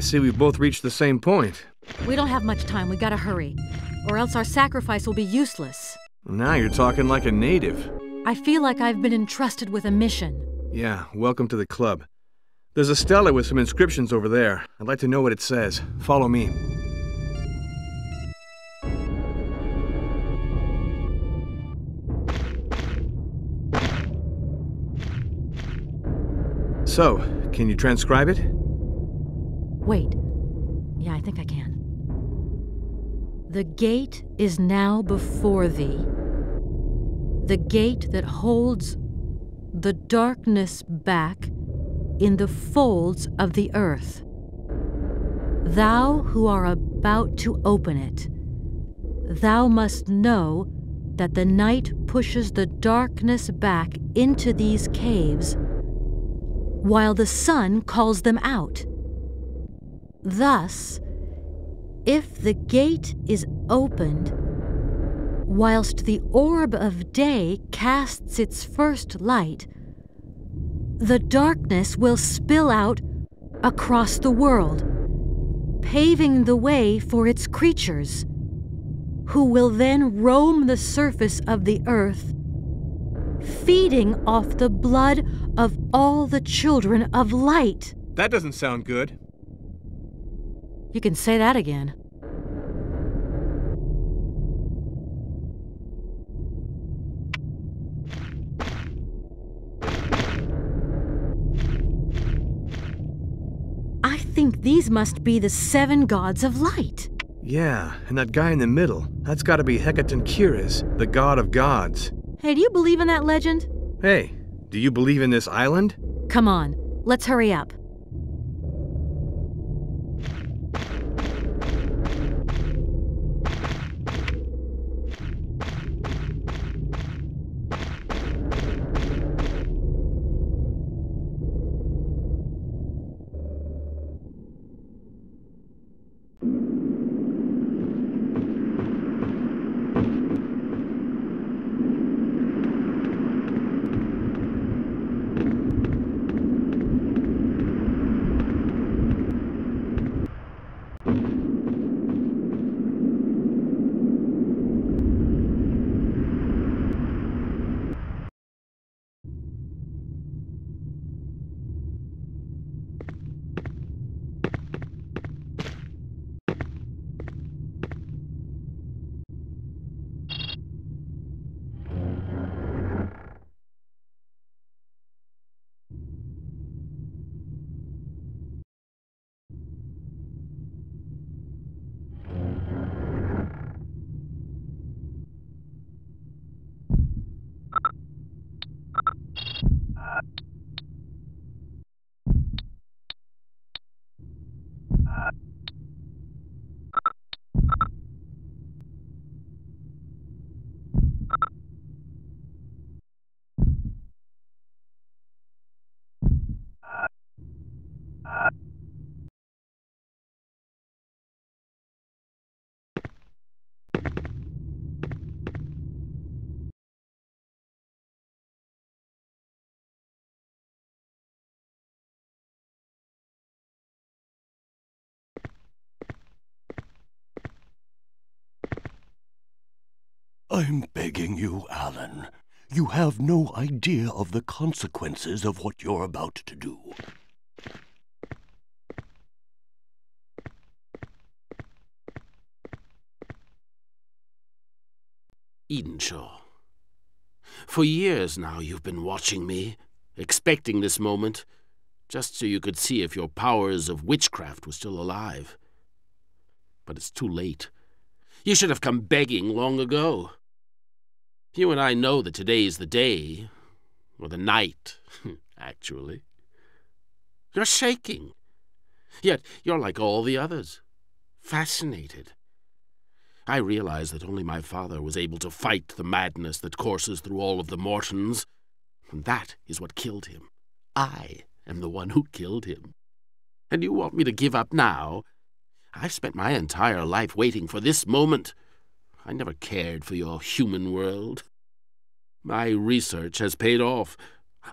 I see we've both reached the same point. We don't have much time. We gotta hurry. Or else our sacrifice will be useless. Now you're talking like a native. I feel like I've been entrusted with a mission. Yeah, welcome to the club. There's a stela with some inscriptions over there. I'd like to know what it says. Follow me. So, can you transcribe it? Wait. Yeah, I think I can. The gate is now before thee. The gate that holds the darkness back in the folds of the earth. Thou who are about to open it, thou must know that the night pushes the darkness back into these caves while the sun calls them out. Thus, if the gate is opened, whilst the orb of day casts its first light, the darkness will spill out across the world, paving the way for its creatures, who will then roam the surface of the earth, feeding off the blood of all the children of light. That doesn't sound good. You can say that again. I think these must be the seven gods of light. Yeah, and that guy in the middle, that's gotta be Hecatonchires, the god of gods. Hey, do you believe in that legend? Hey, do you believe in this island? Come on, let's hurry up. I'm begging you, Alan. You have no idea of the consequences of what you're about to do. Edenshaw. For years now you've been watching me, expecting this moment, just so you could see if your powers of witchcraft were still alive. But it's too late. You should have come begging long ago. You and I know that today is the day, or the night, *laughs* actually. You're shaking. Yet you're like all the others, fascinated. I realize that only my father was able to fight the madness that courses through all of the Mortons, and that is what killed him. I am the one who killed him. And you want me to give up now? I've spent my entire life waiting for this moment. I never cared for your human world. My research has paid off.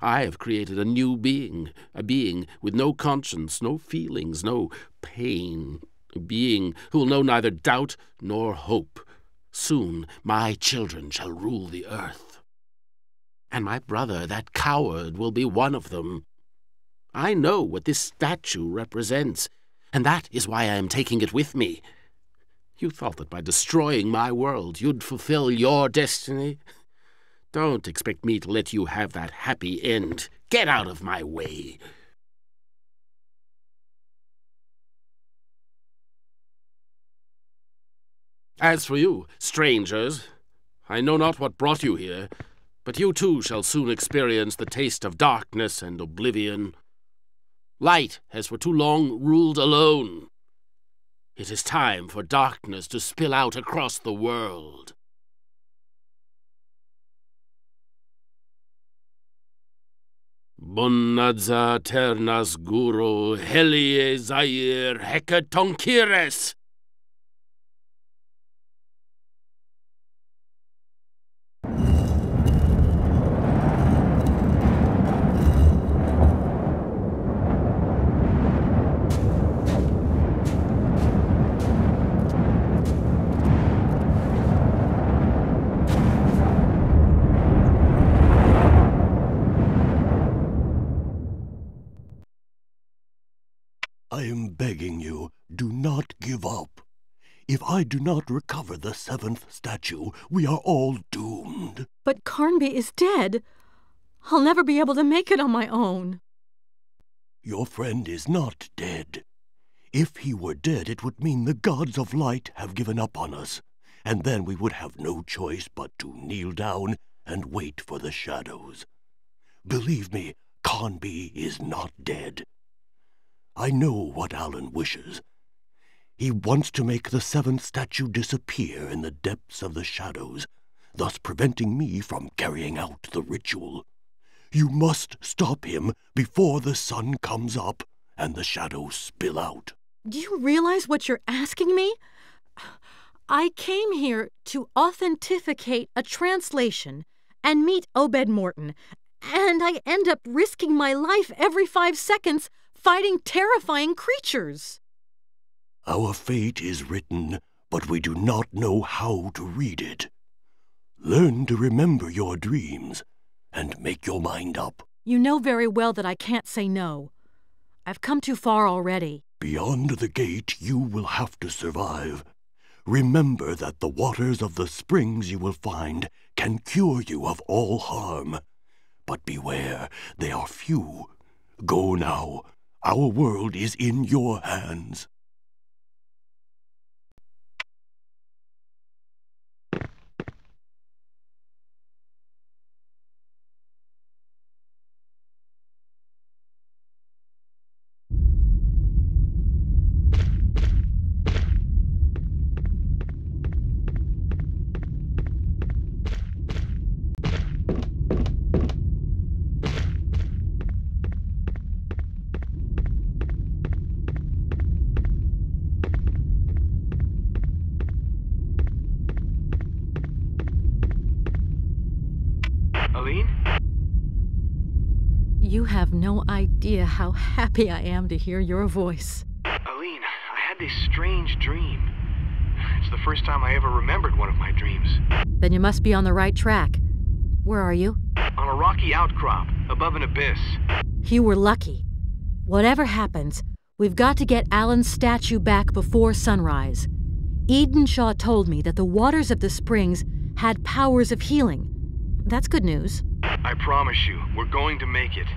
I have created a new being, a being with no conscience, no feelings, no pain, a being who will know neither doubt nor hope. Soon my children shall rule the earth. And my brother, that coward, will be one of them. I know what this statue represents, and that is why I am taking it with me. You thought that by destroying my world you'd fulfill your destiny? Don't expect me to let you have that happy end. Get out of my way. As for you, strangers, I know not what brought you here, but you too shall soon experience the taste of darkness and oblivion. Light has for too long ruled alone. It is time for darkness to spill out across the world. Bonadza ternas guru helie zair hekatonkires. I am begging you, do not give up. If I do not recover the seventh statue, we are all doomed. But Carnby is dead. I'll never be able to make it on my own. Your friend is not dead. If he were dead, it would mean the gods of light have given up on us, and then we would have no choice but to kneel down and wait for the shadows. Believe me, Carnby is not dead. I know what Alan wishes. He wants to make the seventh statue disappear in the depths of the shadows, thus preventing me from carrying out the ritual. You must stop him before the sun comes up and the shadows spill out. Do you realize what you're asking me? I came here to authenticate a translation and meet Obed Morton, and I end up risking my life every five seconds fighting terrifying creatures. Our fate is written, but we do not know how to read it. Learn to remember your dreams and make your mind up. You know very well that I can't say no. I've come too far already. Beyond the gate, you will have to survive. Remember that the waters of the springs you will find can cure you of all harm. But beware, they are few. Go now. Our world is in your hands. Aline? You have no idea how happy I am to hear your voice. Aline, I had this strange dream. It's the first time I ever remembered one of my dreams. Then you must be on the right track. Where are you? On a rocky outcrop, above an abyss. You were lucky. Whatever happens, we've got to get Alan's statue back before sunrise. Edenshaw told me that the waters of the springs had powers of healing. That's good news. I promise you, we're going to make it.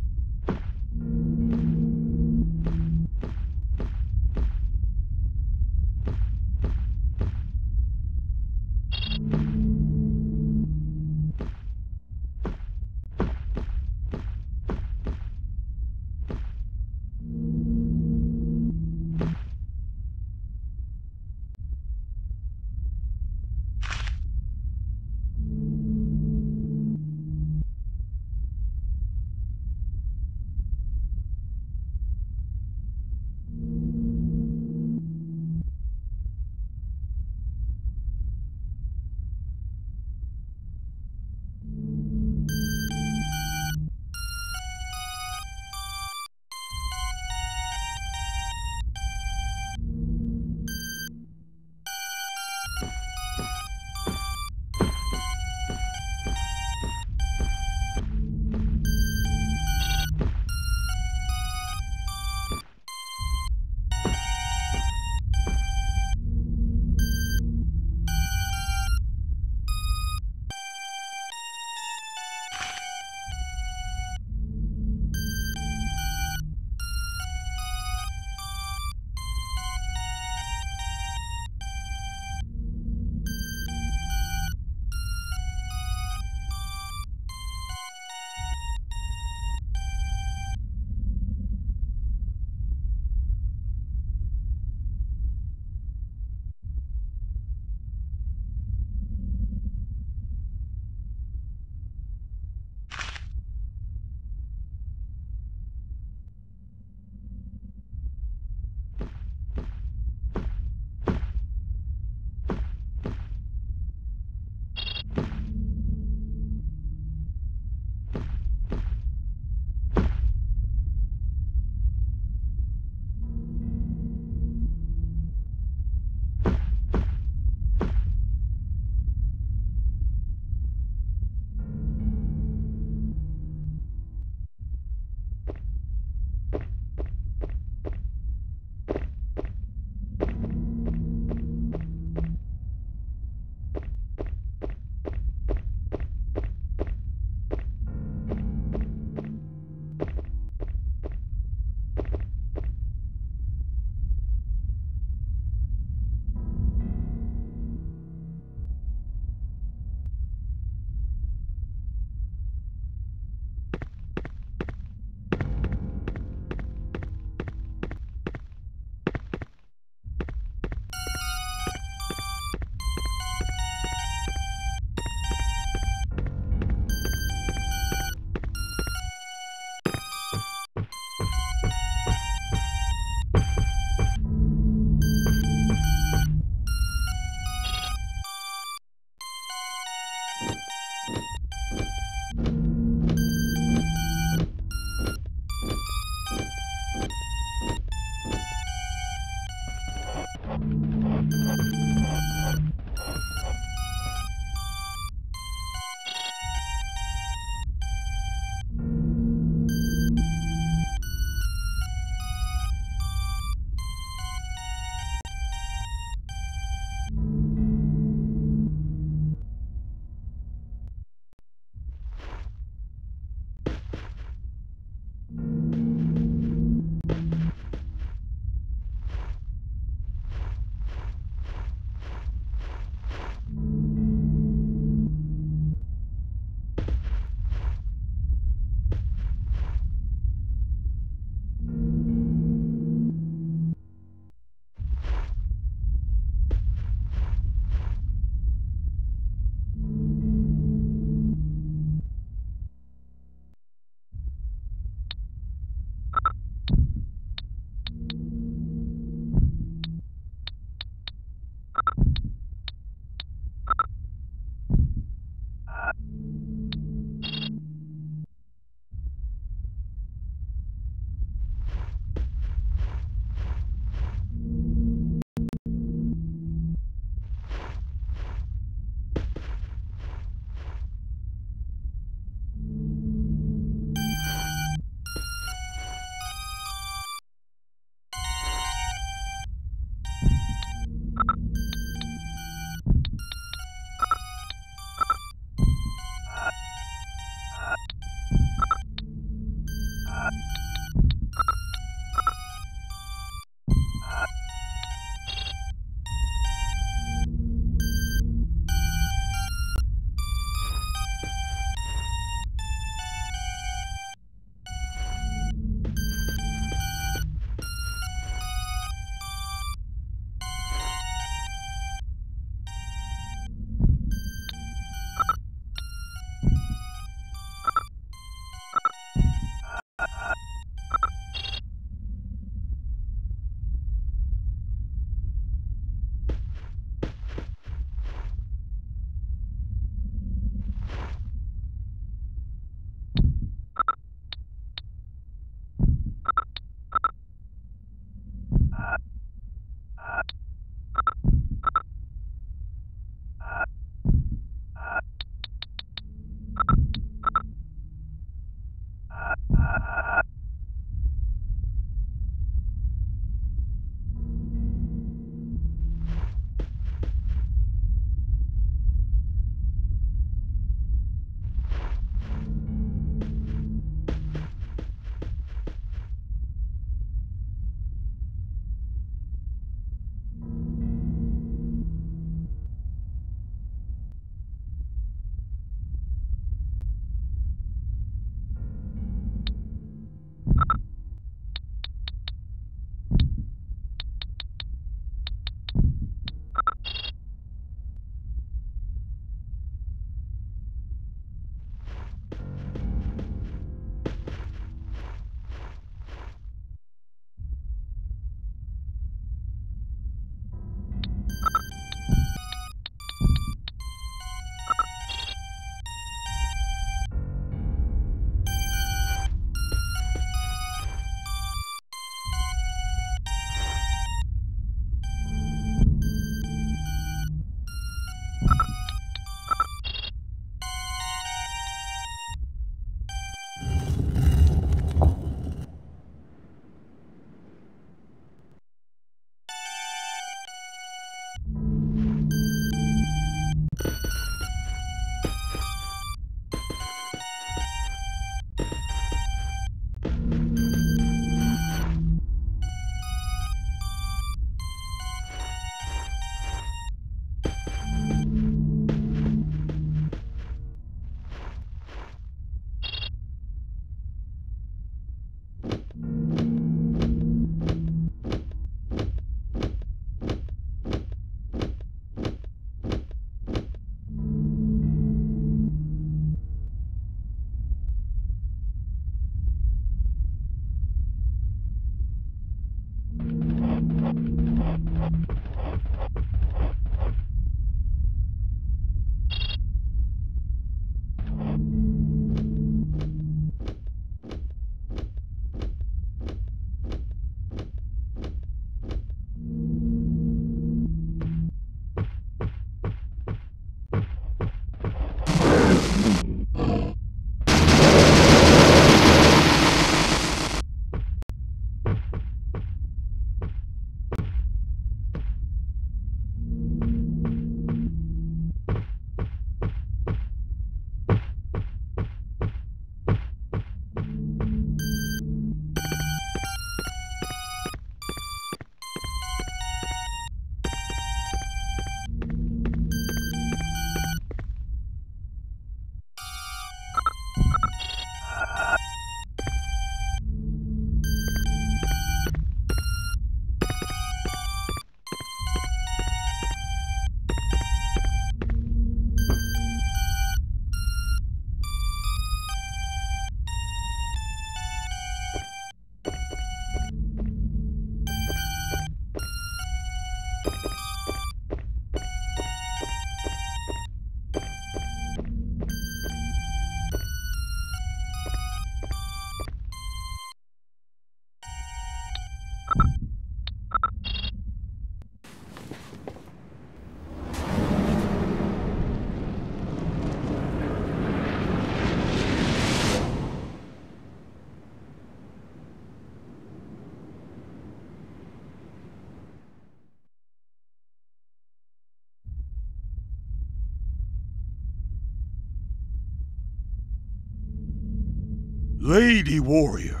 Lady warrior,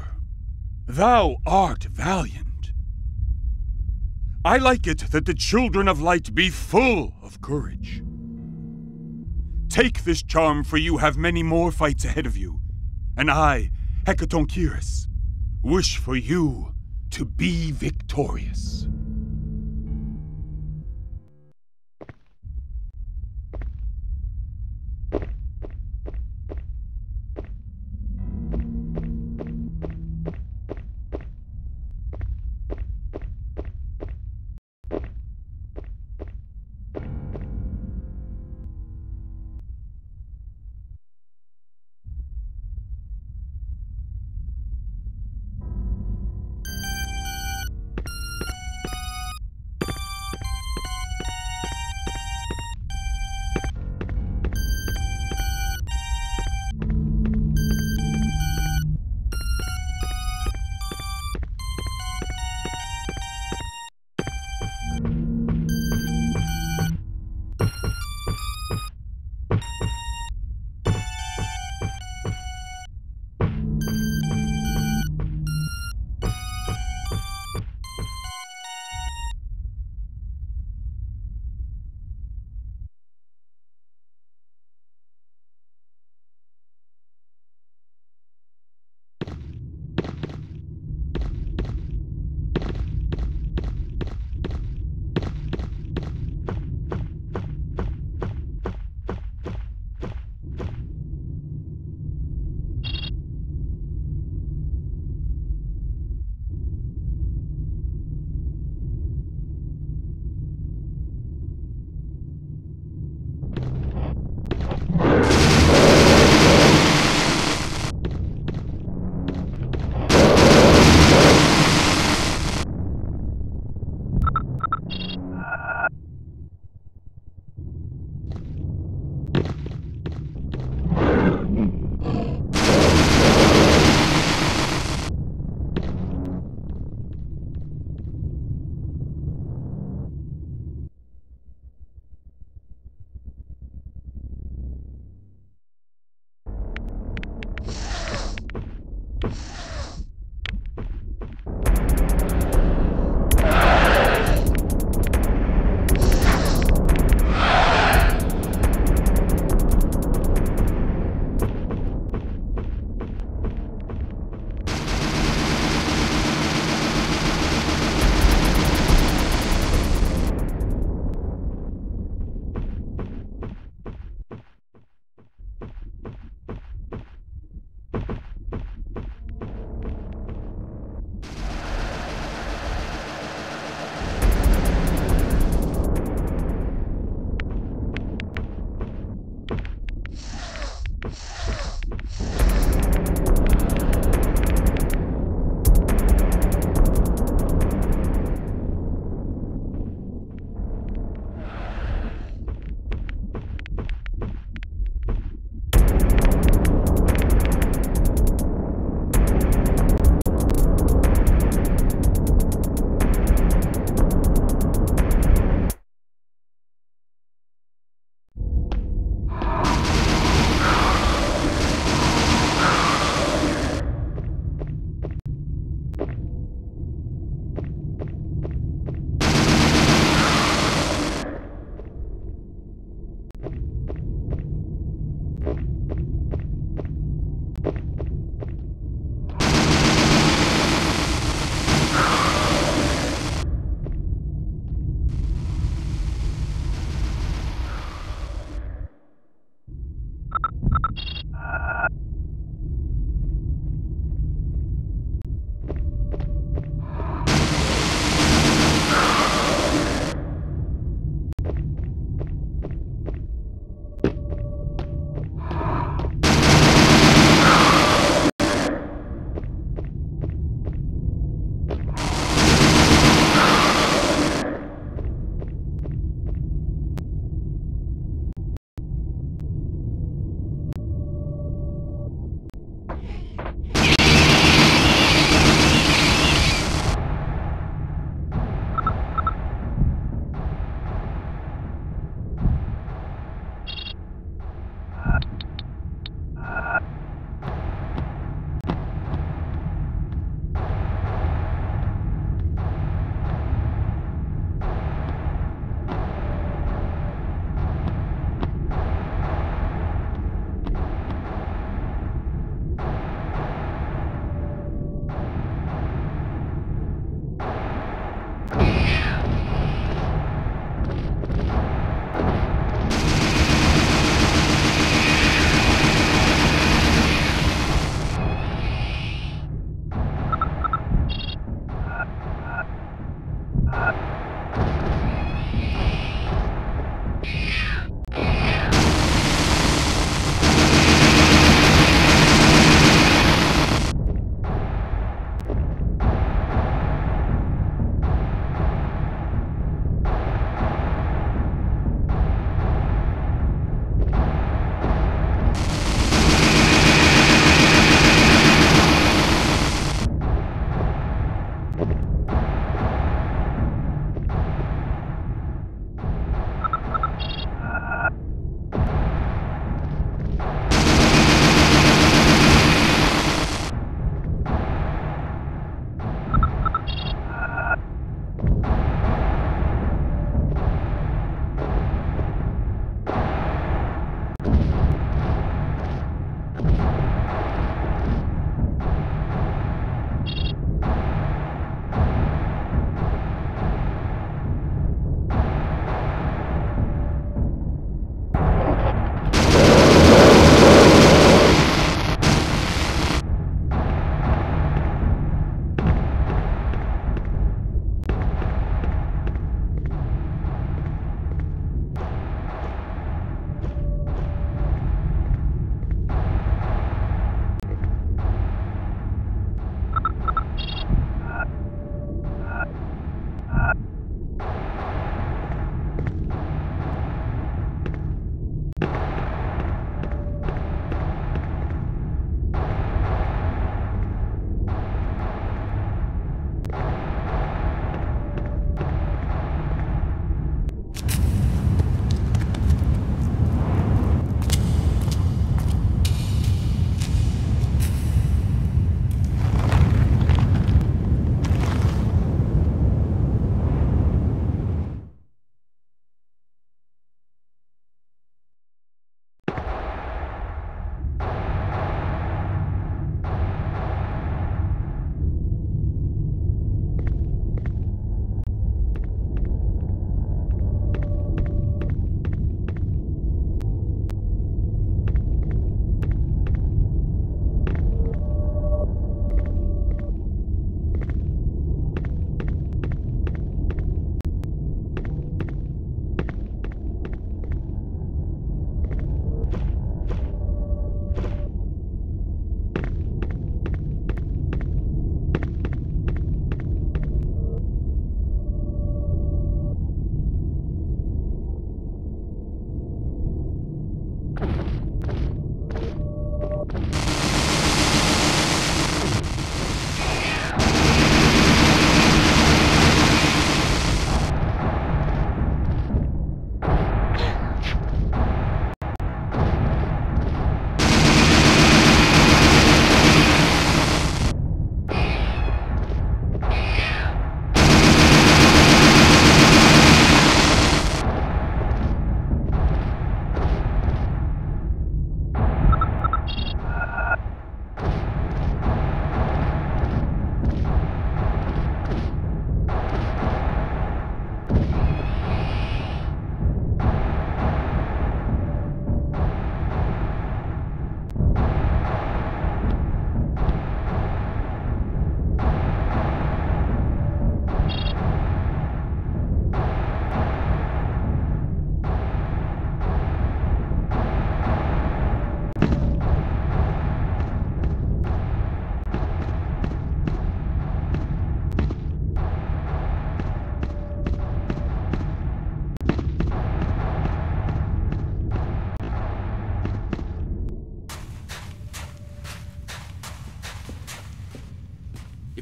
thou art valiant. I like it that the children of light be full of courage. Take this charm, for you have many more fights ahead of you. And I, Hecatonchires, wish for you to be victorious.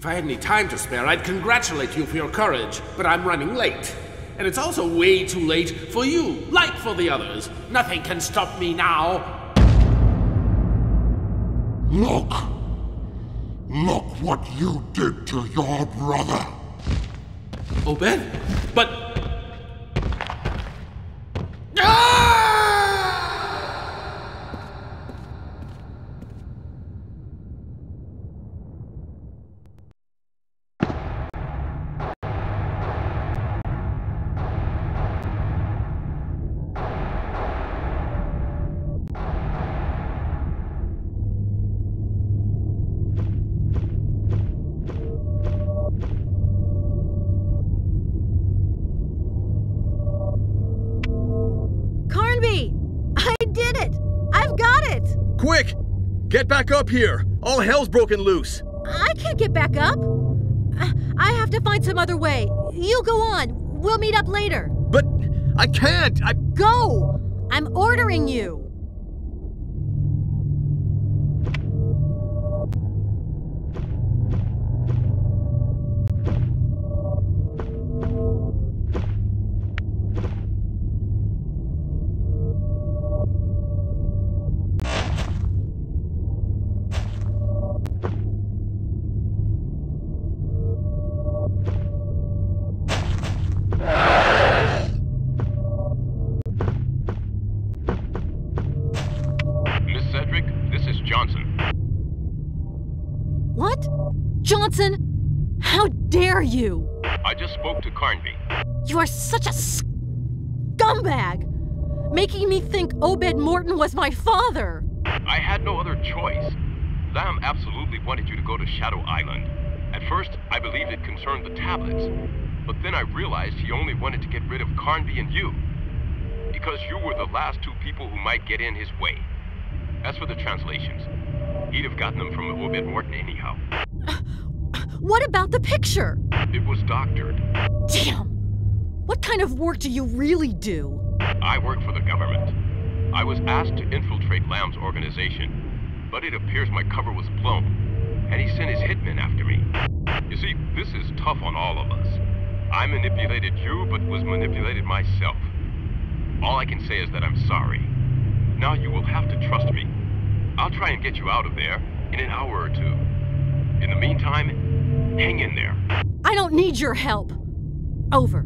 If I had any time to spare, I'd congratulate you for your courage, but I'm running late. And it's also way too late for you, like for the others. Nothing can stop me now. Look! Look what you did to your brother! Obed? But. Here! All hell's broken loose! I can't get back up. I- I have to find some other way. You go on. We'll meet up later. But I can't! I. Go! I'm ordering you. You? I just spoke to Carnby. You are such a scumbag! Making me think Obed Morton was my father! I had no other choice. Lamb absolutely wanted you to go to Shadow Island. At first, I believed it concerned the tablets. But then I realized he only wanted to get rid of Carnby and you. Because you were the last two people who might get in his way. As for the translations, he'd have gotten them from Obed Morton anyhow. What about the picture? It was doctored. Damn! What kind of work do you really do? I work for the government. I was asked to infiltrate Lamb's organization, but it appears my cover was blown, and he sent his hitmen after me. You see, this is tough on all of us. I manipulated you, but was manipulated myself. All I can say is that I'm sorry. Now you will have to trust me. I'll try and get you out of there in an hour or two. In the meantime, hang in there. I don't need your help. Over.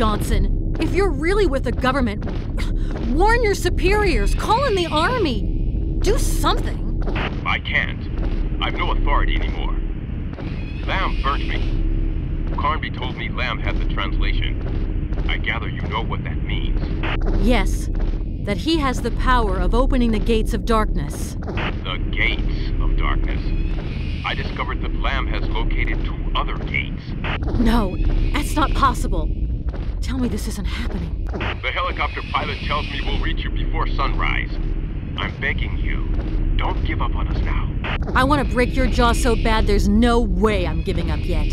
Johnson, if you're really with the government, warn your superiors, call in the army. Do something. I can't. I've no authority anymore. Lamb burnt me. Carnby told me Lamb had the translation. I gather you know what that means. Yes, that he has the power of opening the gates of darkness. The gates of darkness. I discovered that Lamb has located two other gates. No, that's not possible. Tell me this isn't happening. The helicopter pilot tells me we'll reach you before sunrise. I'm begging you, don't give up on us now. I want to break your jaw so bad there's no way I'm giving up yet.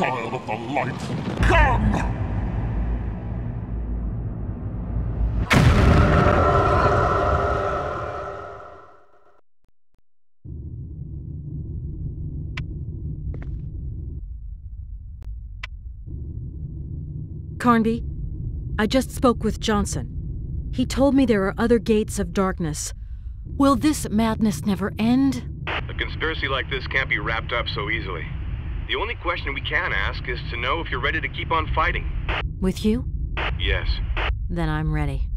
Child of the light. Come! Carnby, I just spoke with Johnson. He told me there are other gates of darkness. Will this madness never end? A conspiracy like this can't be wrapped up so easily. The only question we can ask is to know if you're ready to keep on fighting. With you? Yes. Then I'm ready.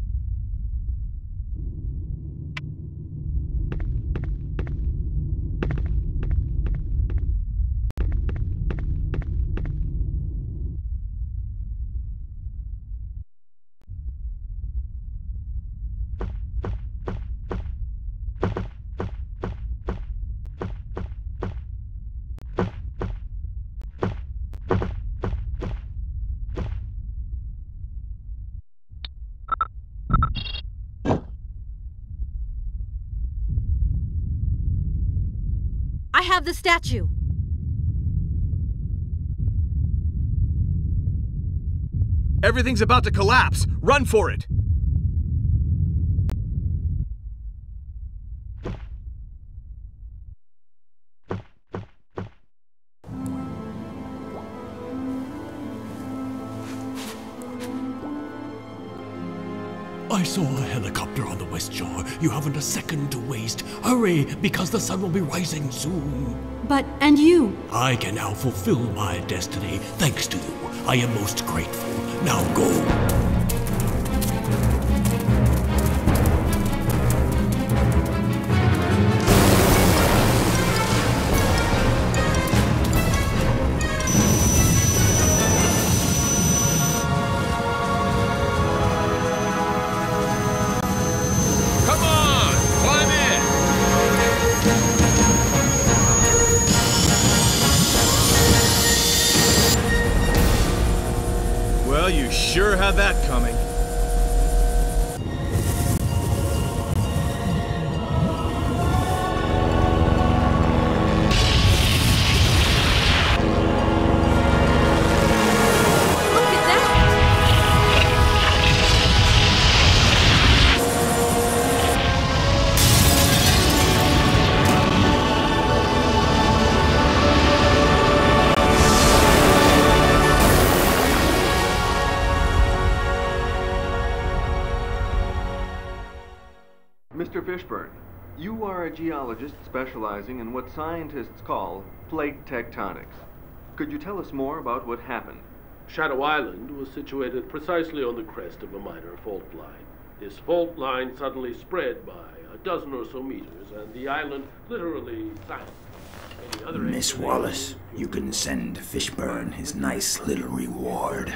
Have the statue. Everything's about to collapse. Run for it. You haven't a second to waste. Hurry, because the sun will be rising soon. But, and you? I can now fulfill my destiny thanks to you. I am most grateful. Now go. Specializing in what scientists call plate tectonics. Could you tell us more about what happened? Shadow Island was situated precisely on the crest of a minor fault line. This fault line suddenly spread by a dozen or so meters, and the island literally sank. Miss Wallace, you can send Fishburne his nice little reward.